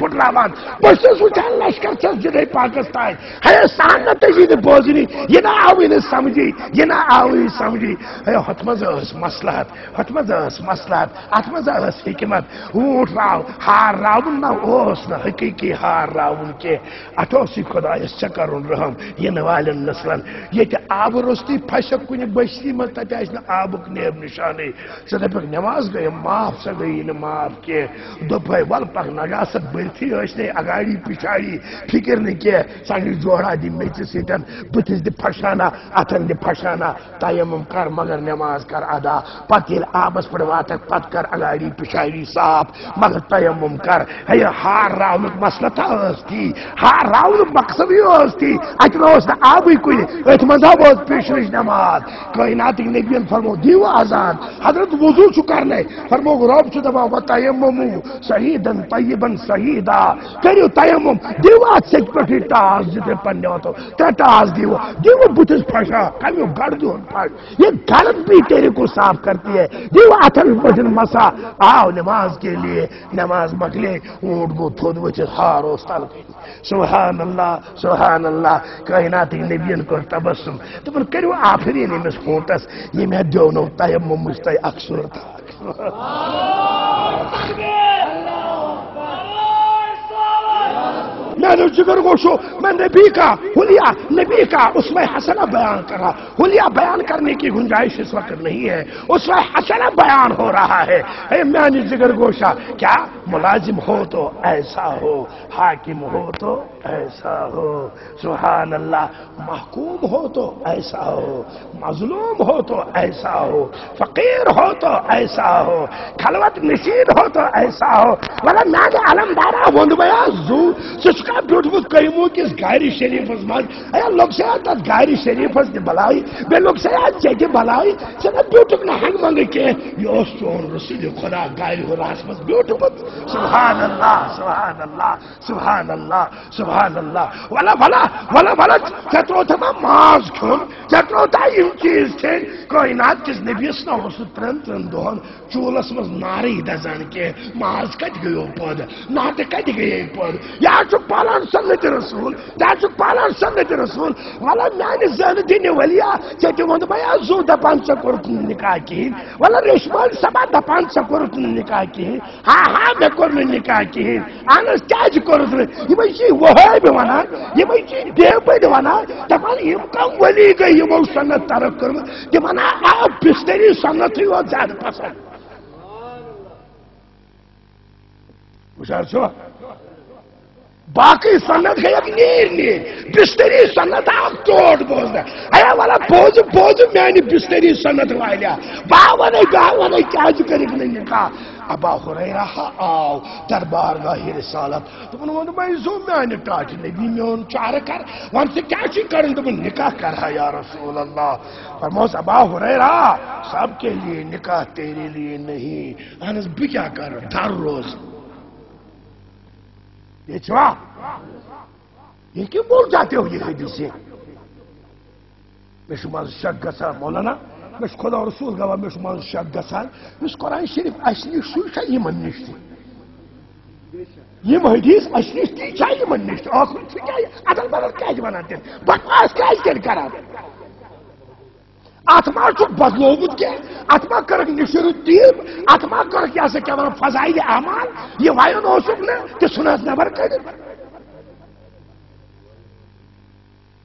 Speaker 1: بہن پاڑ ہت وچان لشکر چھس جدے پاکستان ہے سان نہ تجی نہٕ بوزنی یہِ نہ آوٕے نہٕ سمجھی یہِ نہ آوٕے سمجھی ہے ہُتھ منٛز ٲس مصلحت ہُتھ منٛز ٲس مصلحت اتھ منٛز حکمت اوٗنٹ راو ہار راوُن نہ اوس نہٕ حقیٖقی ہار راوُن کینٛہہ اتھ اوس یہِ خۄدایس ژےٚ رحم ینہٕ والٮ۪ن نسلن ییٚتہِ آبہٕ روٚستی پھسکھ کُنہِ بٔستی منٛز تتہِ آسہِ نہٕ آبُک نیب نشانے ژٕ دپکھ نٮ۪ماز گٔیہِ معاف سۄ گٔیی نہٕ معاف کینٛہہ دوٚپے ول پک نجاست بٔرتھٕے ٲسۍ نے اگاڑی پچھاڑی فکر نہٕ کینٛہہ سانہِ جوڑا دِ میٚژِ سۭتۍ بٕتھِس دِ پھشانا اتھن دِ پھشانا تیمم کر، مگر نٮ۪ماز کر، ادا۔ پتہٕ ییٚلہِ آبس پٮ۪ٹھ واتکھ پتہٕ کر، اگاڑی پچھاڑی صاف مگر تیمم کر۔ ہے، ہار راونُک مسلہٕ تا ٲس تی ہار راونُک مقصدٕے اوس تی اتہِ نہ اوس نہٕ آبٕے کُنہِ أتھۍ منٛز ہا اوس پیشرٕچ نٮ۪ماز کٲیناتٕکۍ نبیَن فرمو، دیٖو آزان حضرت وضوٗ چھُ کرنے فرموک رۄب چھُ دپان وۄنۍ تیممو شہیدن طیبن شہیدا کٔرِو تیمم، دیٖو اتھ سیٚکہِ پٮ۪ٹھٕے ٹاس دِتہٕ پننہِ وتو ترٛےٚ ٹاس دیٖو دیٖو بُتھِس پھشا کمیُک گڑ دیُن پھش یہ گرد بھی تیرے کو صاف کرتی ہے۔ دیو اتھن پٹھن مسا۔ آو نماز کے لیے، نماز مکلے اونٹ گو تھود وچھت ہار اوس تل سبحان اللہ سبحان اللہ کائنات نبیین کو تبسم۔ تمن کریو آفرین یعنی امس اونٹس یہ میں دیونو تیمم مجھتے اکثر تھا۔ میں نے جگر گوشو، میں نبی کا حلیہ، نبی کا اس میں حسنہ بیان کر رہا حلیہ بیان کرنے کی گنجائش اس وقت نہیں ہے۔ اس میں حسنہ بیان ہو رہا ہے۔ اے میں نے جگر گوشا، کیا ملازم ہو تو ایسا ہو؟ حاکم ہو تو ایسا ہو؟ سبحان اللہ محکوم ہو تو ایسا ہو؟ مظلوم ہو تو ایسا ہو؟ فقیر ہو تو ایسا ہو؟ خلوت نشین ہو تو ایسا ہو؟ والا میں نے علمدارا وند بیا زو سچکا بیوٹفل کریمو کس گاری شریف اس ماز ایا لوگ سے آتا گاری شریف دی بلائی۔ بے لوگ سے آتا چیٹی بلائی۔ سنا بیوٹفل نہ ہنگ منگے کے یہ اس چون رسول خدا گاری ہو راس مز بیوٹفل سبحان اللہ سبحان اللہ سبحان اللہ سبحان اللہ والا والا والا والا چترو تھا ماز کھون چترو تھا یم چیز تھے۔ کائنات کس نبیس نہ اس ترن ترن دہن۔ چولس مز ناری دزان کے ماز کٹ گیو پد نات کٹ گئی پد یا چھ پالان سنت رسول چھ پالان سنت رسول والا میانی زن دین ولیا چتی وند بیا زو دپان چھ کرت نکاح کہین والا ریشمان سبا دپان چھ کرت نکاح کہین ہا ہا مے کور نکاح کہین انس کیاج کرت یہ بھائی چھ وہے ونا یہ بھائی چھ دے ونا دپان یم کم ولی گئی یمو سنت ترک کرم دپان آ بستری سنت ہی زیادہ پسند۔ وشار چھو باقی سنت گئی اک نیر نیر۔ بستری سنت اک توڑ بوزنا ایا والا بوز بوز میانی بستری سنت والیا با ونے با ونے کیا جو کرک نہیں نکاح ابا حریرہ آو دربار گاہ رسالت۔ تمن ون میں زو میانی ٹاچ نبی میون چار کر۔ ون سے کیا چی کرن تمن نکاح کر یا رسول اللہ۔ فرموس ابا حریرہ سب کے لیے نکاح تیرے لیے نہیں۔ انس بھی کیا کر در روز۔ یہ یہ کیوں بول جاتے ہو یہ حدیثیں میں شما شک گسا مولانا میں خدا رسول گوا میں شما شک گسا اس قرآن شریف اصلی سوچا یہ من نشتی یہ حدیث اصلی تی چاہیے من نشتی آخر چھ کیا ادل بدل کیا بناتے ہیں بکواس کیا کر کرا اتما بدلومت کی اتما کرک نشر تیب، اتما کرک یہ کیا ون فضائل اعمال، یہ وائن اوسک نا کہ سنس نبر کر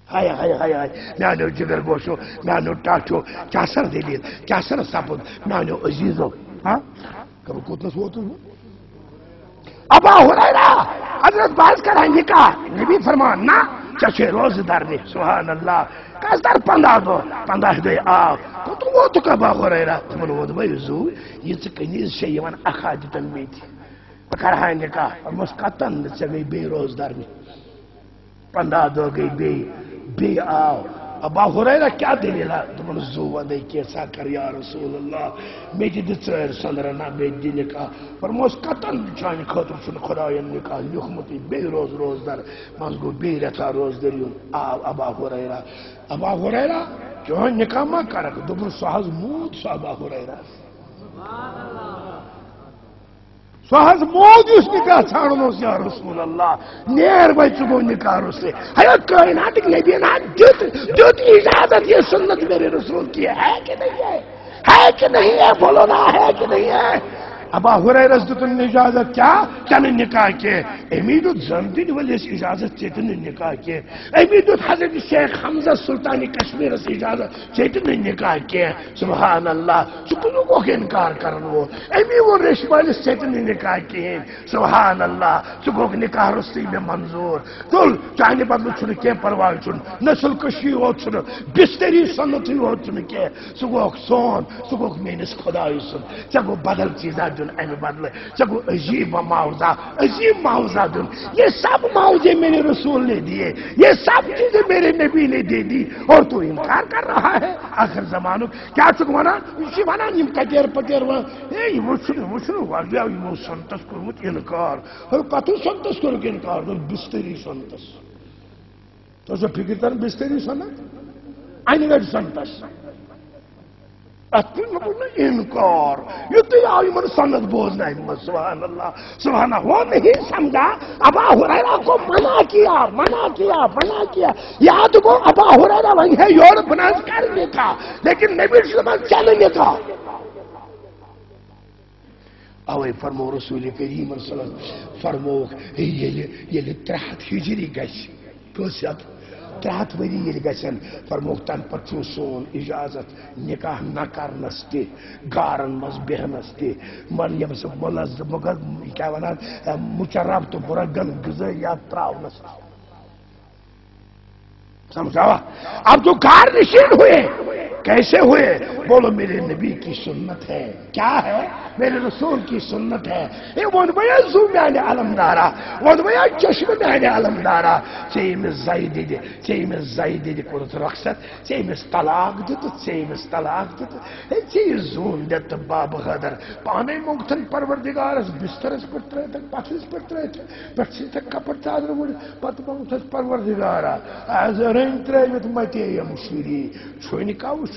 Speaker 1: ہائے ہائے ہائے ہائے میانو جگر گوشو میانو ٹاٹو، کیا سر دلیل کیا سر سپد میانو عزیزو۔ ہاں؟ کرو کوتنس ووتو ابا ہریرہ، حضرت باز کر ہیں نکاح نبی فرمان نا چچے روز دار سبحان اللہ کس در پندہ دو پندہ دے آو کتو تو وہ تو کبا ہریرہ تمن وہ دو زو یہ چھ کنیز شے یمن اخاجتن بیتی بکر ہیں نکاح اور مسکتن سے گئی بے روز دار نے دو گئی بے بے آو ابا حریرہ کیا دلیلہ تمن زو ودے کیسا کر یا رسول اللہ۔ میجی دچر سندرنا بے دی نکاح پر موس قطن چانی خاطر چون خداین نکاح یخمتی بے روز روز در۔ مزگو بے رتا روز دریون ابا حریرہ ابا حریرہ جو نکاح ما کرک دبر سحز موت سو ابا حریرہ سو سہز مود اس نکاح ژھانڈن یا رسول اللہ؟ نیر بھائی ژٕ نکاح اس سے۔ ہے کائنات نبی نا، جت جت اجازت یہ سنت میرے رسول کی ہے کہ نہیں ہے؟ ہے کہ نہیں ہے؟ بولو نا، ہے کہ نہیں ہے؟ ابا حریرس دتن اجازت کیا؟ چل نکاح کے امی دت زن دن ولس اجازت چیتن نکاح کے امی دت حضرت شیخ حمزہ سلطانی کشمیر اس اجازت چیتن نکاح کے سبحان اللہ چکلو کو انکار کرن وہ۔ امی وہ ریشمالس چیتن نکاح کے سبحان اللہ چکو نکاح رسی میں منظور۔ تل چاہنے بدل چھن کی پرواہ چھن نسل کشی ہو چھن، بستری سنتی ہو چھن کی سگوک سون سگوک مینس خدای سن۔ چگو بدل چیزا دن امہ بدل چگو عجیب معاوضہ عجیب معاوضہ دن یہ سب معاوضے میرے رسول نے دیے یہ سب چیزیں میرے نبی نے دے دی اور تو انکار کر رہا ہے آخر زمانو کیا چک ونا یہ ونا یم کتیر پتیر ون اے یہ وچھن وچھن واجیا یہ سنتس کرمت انکار ہر کتو سنتس کرک انکار دن بستری سنتس تو جو فکر تن بستری سنت این گڑ سنتس انکار۔ یتی آئی من سند بوزنا ہے سبحان اللہ۔ سبحان اللہ۔ وہ نہیں سمجھا۔ ابا حریرہ کو منع کیا۔ منع کیا۔ منع کیا۔ یاد کو ابا حریرہ وہی ہے۔ یور بناز کرنے کا لیکن نبی صلی چلنے کا اوے فرمو رسول کریم صلی اللہ علیہ وسلم، فرمو، یہ ترہت ہجری گش کسیت ترہت وری یہ گسن فرموک تن پتھو سون اجازت نکاح نہ کرنس تہ گارن مز بہنس من مریم سے ملز مگر کیا ونان مچرب تو برگن غذائیات تراؤنس سمجھاوا؟ اب تو گار نشین ہوئے کیسے ہوئے؟ بولو، میرے نبی کی سنت ہے۔ کیا ہے؟ میرے رسول کی سنت ہے۔ اے علم دارا۔ ون چشم علم دارا۔ چیم زید دی چیم زید دی کورت رخصت۔ چیم طلاق دت چیم طلاق دت چی زون دت باب غدر۔ پانے مگتن پروردگار اس بستر اس پر ترے تک پاتس پر ترے تک پچھی تک کپر چادر وڑ پت مگتن پروردگار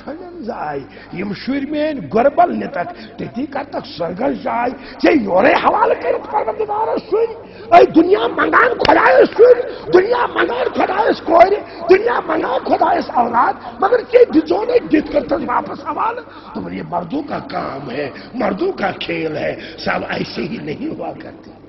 Speaker 1: از رین یم شوری چھنن زای یم شوری مین گربل نتک، تتی کتک سرگل جائے چاہے یورے حوالہ کرت پروردگار سن اے دنیا منگان خدای سن دنیا منگان خدای کوئی دنیا منگان خدای اولاد، مگر چاہے دجونے دیت کرتا واپس حوالہ تو یہ مردوں کا کام ہے، مردوں کا کھیل ہے، سب ایسے ہی نہیں ہوا کرتے۔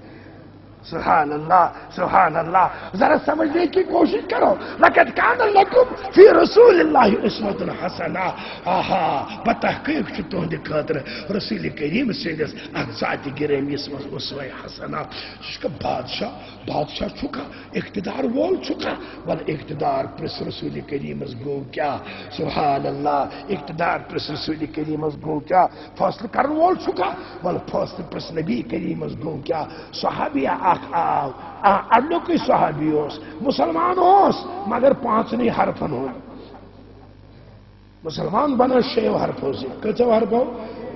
Speaker 1: سبحان اللہ سبحان اللہ۔ ذرا سمجھنے کی کوشش کرو۔ لقد کان لکم فی رسول اللہ اسمت الحسنہ۔ آہا، بتحقیق چھ تہند خاطر رسول کریم سندس اخ ذات گرامی اسمت اسوہ حسنہ۔ چھ بادشاہ بادشاہ چھکا، اقتدار وول چھکا۔ بل اقتدار پرس رسول کریم اس گو کیا؟ سبحان اللہ، اقتدار پرس رسول کریم اس گو کیا؟ فاصل کرن وول چھکا۔ بل فاصل پرس نبی کریم اس گو کیا؟ صحابیہ اخ اڈوکی صحابی اس مسلمان اس مگر پانچنی حرفن ہو مسلمان بنا شیو حرفو سے کچھو حرفو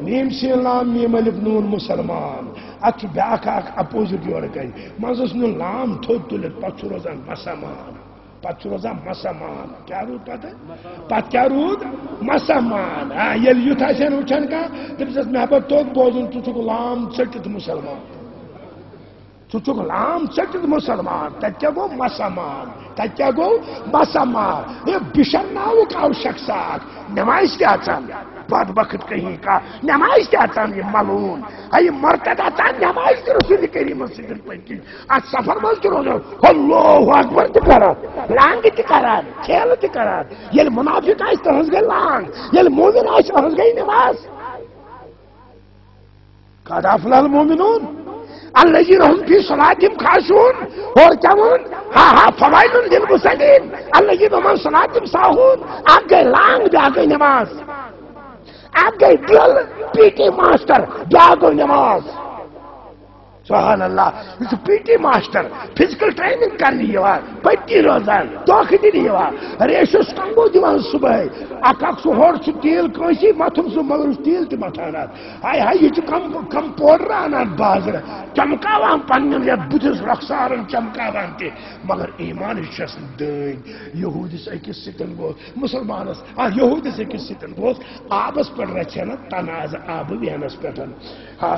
Speaker 1: میم سی لام میم الف نون، مسلمان۔ اتھ بیاکھ، اکھ اپوزٹ یور گئی مزس نو لام تھوت تلت پتھ روزان مسلمان پتہ روزان مسلمان کیا رود پتہ پتہ کیا رود؟ مسلمان یل یوتھ آسن وچھن کا۔ تم محبت تو بوزن تو لام ژٹت مسلمان۔ چک لام چٹت مسلمان تتیا گو مسلمان تتیا گو مسلمان یہ بشن ناوک او شخصات نمائش کیا چان بد وقت کہیں کا۔ نمائش کیا چان یہ ملون۔ ہے مرتد چان نمائش کی رسول کریم سیدن پنکی آج سفر مز کی روزو اللہ اکبر تی کران لانگ تی کران کھیل تی کران یہ منافق آئیس تہنز گئی لانگ۔ یہ مومن آئیس تہنز گئی نماز۔ قد افلال المومنون۔ الذين هم في صلاتهم خاشعون. اور ها ها ہاں, ہاں، فوائد للمصلين الذين هم عن صلاتهم ساهون. آپ گئے لانگ بھی آ گئی نماز. آپ گئے ڈرل پی کے ماسٹر، بھی آ گئی نماز. سبحان اللہ. P T master physical training کرنے یوان پتی روزان دھوکھ دن یوان ریشس کنگو دیوان صبح اک اک سہ ہور سہ تیل کنسی متھم سہ مگر تیل تہ متھان ہائی ہائی یہ کم کم پوڈر انان بازر. چمکاوان پنن یتھ بتس رخسارن چمکاوان تہ مگر ایمان چھس دین. یہودس اکس سٹن گو مسلمانس آ ہاں، یہودس اکس سٹن گو آبس پہ رچھن تناز آب وینس پہ ہاں،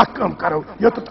Speaker 1: کاسا یا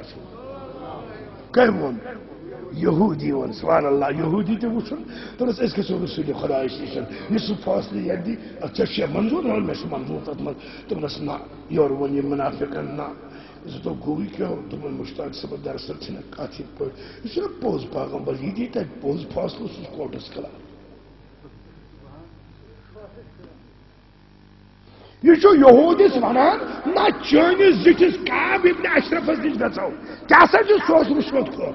Speaker 1: رسول که من یهودی وان سبحان الله يهودي تبوشن ترس اسكس رسول خدا يشتشن نسو فاصل يدي اكتشف منظور ولا مش منظور تطمن تبنسنا يور وني منافقنا یور ون یہ منافقن نا مشتاق سب درس چھنا کاتی پڑ اس نے پوز پیغمبر، یہ دیتا پوز فاصلہ سوس کوٹس کلا۔ یہ چھو یہودس ونان نہ چٲنِس زِٹھِس کاب ابن اشرفس نش گژھو کیا سا چھُ سُہ اوس رُشوت خور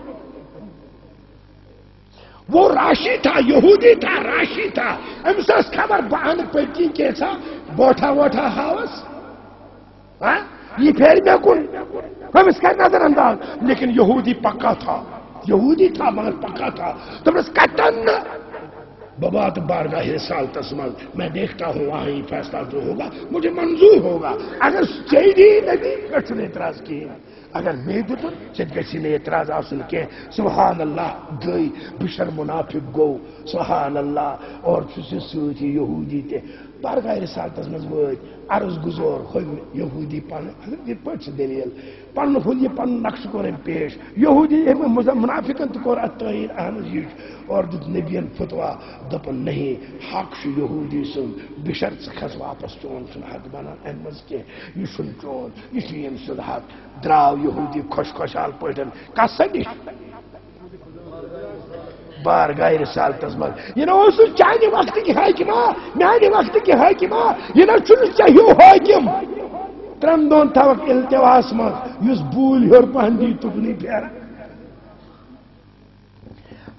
Speaker 1: وہ راشی تھا، یہودی تھا، راشی تھا۔ أمِس ٲس خبر بہٕ اَنہٕ پٔتکِنۍ کینٛژھا بوٹھا ووٹھا ہاوس؟ ہاں؟ یہ پھیر میں کن ہم اس کا نظر انداز۔ لیکن یہودی پکا تھا۔ یہودی تھا، مگر پکا تھا۔ تم اس کا تن ببات بارگاہ سالتس من میں دیکھتا ہوں، وہاں ہی فیصلہ جو ہوگا، مجھے منظور ہوگا۔ اگر چیدی نبی کچھ نے اعتراض کی اگر میں دیتن چت گسی نے اعتراض آسن کے سبحان اللہ، گئی بشر منافق گو۔ سبحان اللہ۔ اور چھ سوتی یہودی تے بارگاہ رسالتس مز وٲتۍ عرض گزور ہوٚمۍ یہودی پن اگر یِتھ پٲٹھۍ چھِ دٔلیٖل پن ہُل یہِ پنُن نقشہٕ کوٚر پیش یہودی أمۍ منافقن تہِ کوٚر اَتھ تعیٖن اہن اور دیُت نبیَن فتوا دوٚپُن نہیں حق یہودی سُنٛد بشر کھس واپس چون چھُنہٕ حق بنان اَمہِ منٛز کینٛہہ چون یہِ چھُ ییٚمہِ سُنٛد حق درٛاو یہودی خۄش خۄشحال کس بار گاہ رسالتس من یہ نا چانہ وقت کی حاکمہ میانہ وقت کی حاکمہ یہ نا چھ چاہیو حاکم ترن دون تھوک التواس من اس بول ہور پہندی تکنی پھیر۔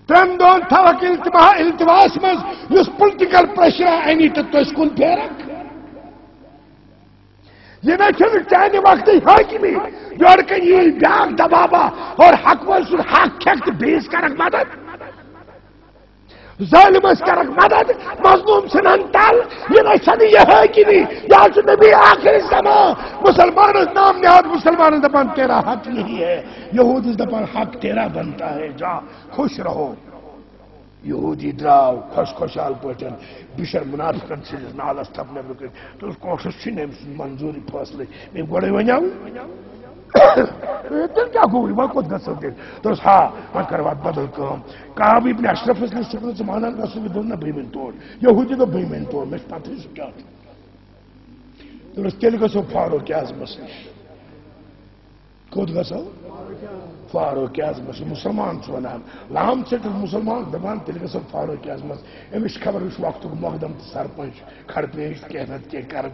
Speaker 1: ترن دون تھوک التواس من اس پولیٹیکل پریشر اینی تو تس کن پھیرک یہ نہ چھ چانہ وقت حاکمی جوڑ کن یہ بیاک دبابا اور حق ول سن حق کھیک بیس کرک مدد۔ ظالمس کرک مدد مظلوم سنن تل یہ نشان یہ ہے کہ نہیں؟ یا نبی آخر زمان مسلمان نام نہاد، مسلمان دپان تیرا حق نہیں ہے۔ یہودی دپان حق تیرا بنتا ہے، جا، خوش رہو۔ یہودی دراو خوش خوشحال پٹن بشر منافقن سے نالس تھپ نبر کر تو اس کوشش چھنے منظوری فاصلے میں گوڑے ونیاو تیل کیا گوئی وہ کت گسو دل تو اس ہاں میں کروات بدل کام کہا بھی ابن اشرف اس نے شکل زمانہ رسول دل نہ بھیمن توڑ۔ یہودی تو بھیمن توڑ، میں پتہ ہی سکیا تو اس تیل گسو فاروق اعظم مسلش کت گسو فاروق اعظم مسلمان چھ ونان لام چٹ مسلمان؟ دپان تیل گسو فاروق اعظم امس خبر اس وقت مقدم سرپنچ کھڑ پیش کہنت کے کر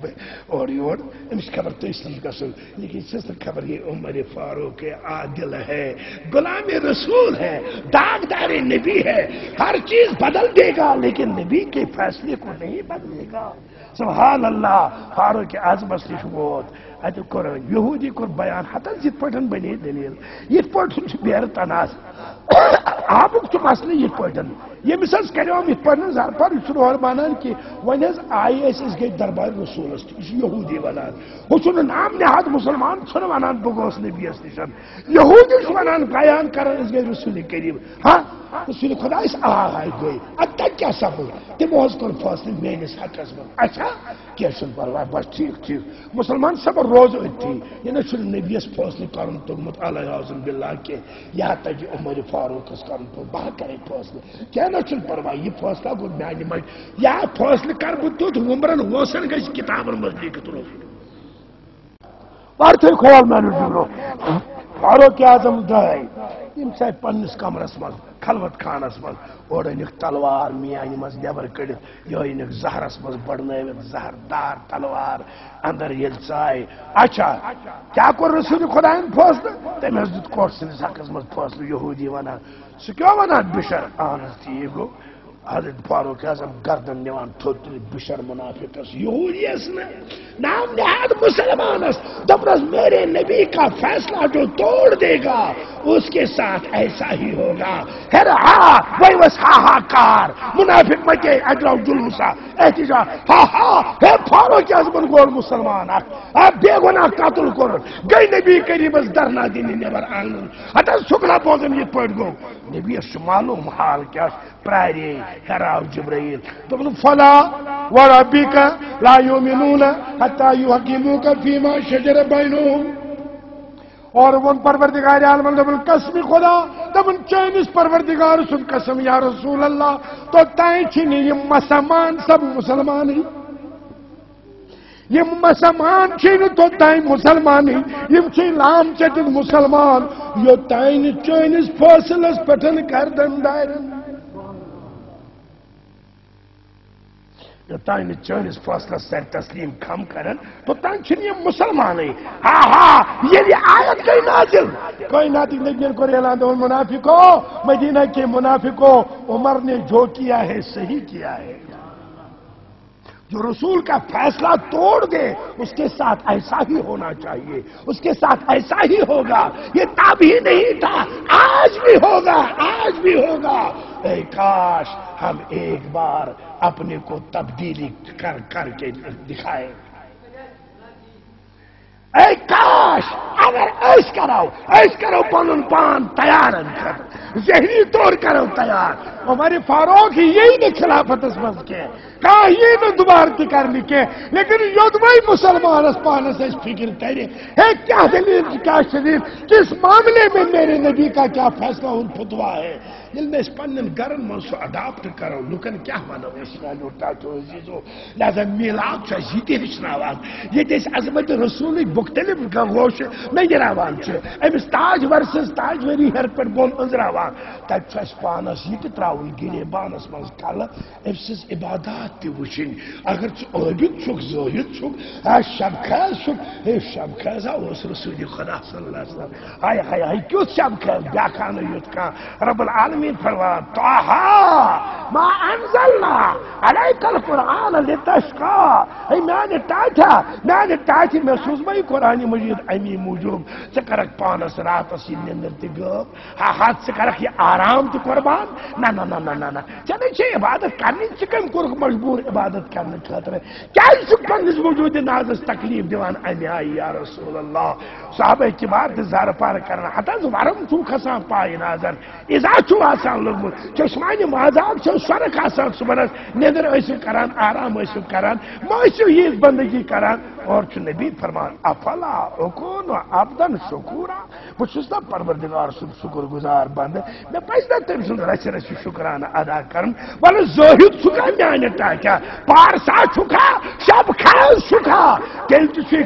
Speaker 1: اور یور امس خبر تیس نش لیکن چس خبر یہ عمر فاروق عادل ہے، غلام رسول ہے، داغدار نبی ہے. ہر چیز بدل دے گا، لیکن نبی کے فیصلے کو نہیں بدلے گا. سبحان اللہ، فاروق اعظمس نش ووت اتہ کور یہودی کور بیان ہتن یت پٹن بنے دلیل۔ یت پٹن چھ بیر تناس۔ آبک چھ مسئلہ یت پٹن یمس حظ کریوم یت پٹن زر پر سرور بانان کہ ون حظ آئی اس اس گئی دربار رسولس یہ یہودی ونان وہ چھ نام نہاد مسلمان چھ ونان بہ گوس نبی اس نشن یہودی چھ ونان بیان کرن اس گئی رسول کریم۔ ہاں؟ رسول خدا اس آہائی گئی ادھا کیا سفر تمو حظ کر فاصلہ میانس حقس من اچھا؟ کیا چھ پرواہ بس ٹھیک ٹھیک۔ مسلمان سب روز اتھی یعنی یہ نہ چھ نبیس فاصلہ کرن توگمت علیہ اعظم باللہ کے یا تجی عمر فاروق اس کرن تو بہ کرے فاصلہ کیا نہ چھ پرواہ یہ فاصلہ گو میانی مجھ یا فاصلہ کر بہ تو عمرن وسن گژھ کتابن مز لیکھت روز پرتھے کھول میں نے فاروق اعظم درائے یم سات پنس کمرس مز خلوت خانس من اور انک تلوار میانہ مز نبر کڑت یہ انک زہرس مز بڑنوت زہر دار تلوار اندر یل ژائے اچھا کیا کور رسول خدا ان فیصلہ تم حس دت کوٹ سندس حقس مز فیصلہ یہودی ونان۔ سہ کیا ونان بشر اہن ٹھیک گو؟ حضرت فاروق اعظم گردن نوان تھوت بشر منافقس یہودی اس نے نام نہاد مسلمان اس دبرس میرے نبی کا فیصلہ جو توڑ دے گا اس کے ساتھ ایسا ہی ہوگا ہر ہا وہی بس ہا ہا کار منافق مکے اجراؤ جلوسا احتجاج ہا ہا ہے فاروق اعظم گول مسلمان اخ اب بے گناہ قتل کرن گئی نبی کریم اس درنا دینی نبر آنگن حتی سکنا بوزن یہ پڑھ گو نبی اس معلوم حال کیا پراری حراو جبرائیل۔ تو فلا وربک لا یومنون حتی یحکموک فیما شجر بینہم۔ اور ون پروردگار عالم دبن قسم خدا دبن چینس پروردگار سن قسم یا رسول اللہ، تو تائیں چھنی یہ مسلمان سب مسلمان ہی یہ مسلمان چھنی تو تائیں مسلمان ہی یہ چھنی لام چٹن مسلمان، یہ تائیں چینس فاصلس پٹن کردن دائرن۔ یوتان چٲنِس فاصلہ سر تسلیم کم کرن توٚتام مسلمان ہاں ہاں یہ آیت گٔے نازل۔ کائناتی نبیَن کوٚر اعلان دوٚپُن منافقوں، مدینہ کے منافقوں، عمر نے جو کیا ہے، صحیح کیا ہے۔ جو رسول کا فیصلہ توڑ دے، اس کے ساتھ ایسا ہی ہونا چاہیے۔ اس کے ساتھ ایسا ہی ہوگا۔ یہ تب ہی نہیں تھا، آج بھی ہوگا، آج بھی ہوگا۔ اے کاش ہم ایک بار اپنے کو تبدیلی کر کر کے دکھائے اے کاش اگر ایس کرو ایس کرو پنن پان تیار ذہنی طور کرو تیار۔ ہمارے فاروق ہی یہی نے خلافت مز کے کہا یہ نہ دوبار تھی کر لکھے، لیکن یودوائی مسلمان اس پانس اس فکر کرے ہے کیا دلیل، کیا شریف کس معاملے میں میرے نبی کا کیا فیصلہ؟ ان فتوا ہے۔ یل میں اس پنن گرن من سو اڈاپٹ کرو لکن کیا ونو اس نالو ٹاٹو عزیزو لہذا میلاد چا جیتی رچناوان یہ دیس عظمت رسول مختلف گوش میں گراوان چھ امس تاج ورسز، تاج وری ہر پر بول انزراوان تک چھ اس پانس یہ تراؤن گرے بانس من کل امسز عبادات عطي وشين اگر اوجود شوك زوجود شوك الشمكاز شوك الشمكاز اوس رسول خدا صلى الله عليه وسلم هاي هاي هاي كيوت شمكاز دا كان يوتكا رب العالمين فرمان طه ما انزلنا عليك القران لتشقى هي معنى بتاعتها معنى بتاعتي مخصوص ما قران مجيد امي موجوب سكرك پان سرات سين نرتقب ها حد سكرك آرام تو قربان نا نا نا نا نا چلے چھ عبادت کرنی چکم کرک مجبور عبادت کرنے خاطر کیا سک پنس موجود نازس تکلیف دیوان؟ امی آئی یا رسول اللہ صحابہ کی بات زار پار کرنا حتی زبارم تو خسان پائی نازر ازا چھو آسان لوگمت چشمانی مازاب چھو سرک آسان سبرس ندر ایسو کران آرام ایسو کران ما ایسو یہ بندگی کران اور چو نبی فرمان افلا اکون و عبدن شکورا بچستا پروردگار سب شکر گزار بند میں پیستا تم سن رچ رچ شکران ادا کرن والا زہد چکا میانے ٹاکیا پارسا چکا شب خیل چکا کل تشی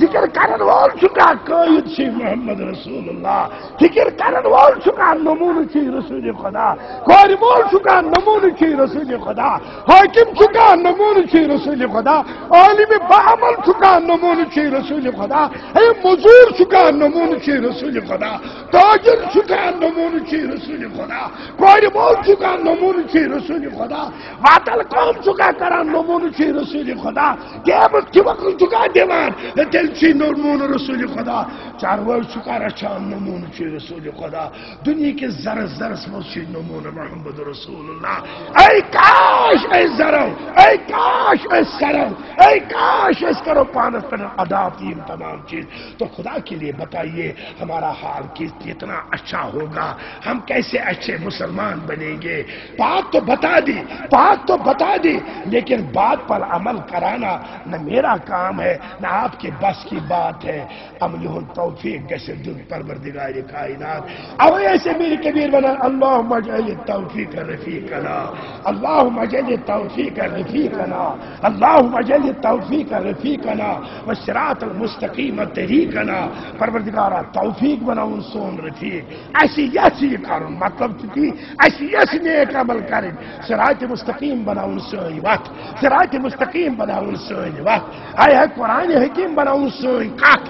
Speaker 1: ذکر کرن وال چکا قائد شی محمد رسول اللہ. فکر کرن وال چکا نمون چی رسول خدا. کوری مول چکا نمون چی رسول خدا. حاکم چکا نمون چی رسول خدا. عالم بعمل چکا نمون چی رسول خدا. اے مزور چکا نمون چی رسول خدا. تاجر چکا نمون چی رسول خدا. کوری مول چکا نمون چی رسول خدا. واتل قوم چکا کرا نمون چی رسول خدا. قیامت کی وقت چکا دیوان. دل چی نمون رسول خدا چارور چکا رچان نمون چی رسول خدا دنیا کے زر زر سمجھ چی نمون محمد رسول اللہ اے کاش اے زرو اے کاش اے سرو اے کاش اس کرو پانس پر ادا تین تمام چیز تو خدا کے لیے بتائیے ہمارا حال کتنا اچھا ہوگا ہم کیسے اچھے مسلمان بنیں گے بات تو بتا دی بات تو بتا دی لیکن بات پر عمل کرانا نہ میرا کام ہے نہ آپ آپ کے بس کی بات ہے۔ عمل توفیق گسر دن پروردگار کائنات۔ اب ایسے میری کبیر بنا۔ اللہ مجھے توفیق رفیقنا۔ اللہ مجھے توفیق رفیق رفيقنا اللهم اجعل التوفيق رفيقنا والصراط المستقيم طريقنا پروردگارا، توفیق بناون سون رفیق۔ اسی یسی کرن مطلب چکی اسی یس نیک عمل کرن صراط مستقیم بناون سون وقت۔ صراط مستقیم بناون سون وقت۔ اے ہے قرآن حکیم حاکم بناون سون کاک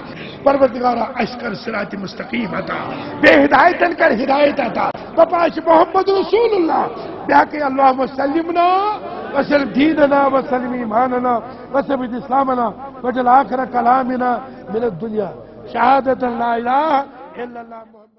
Speaker 1: پروردگارا اشکر صراط مستقیم عطا، بے ہدایت کر ہدایت عطا۔ بپاش محمد رسول اللہ۔ بحق اللہم سلمنا وسلم دیننا وسلم ایماننا وسلم اسلامنا وجل آخر کلامنا من الدنیا۔ شہادت لا الہ الا اللہ۔ محمد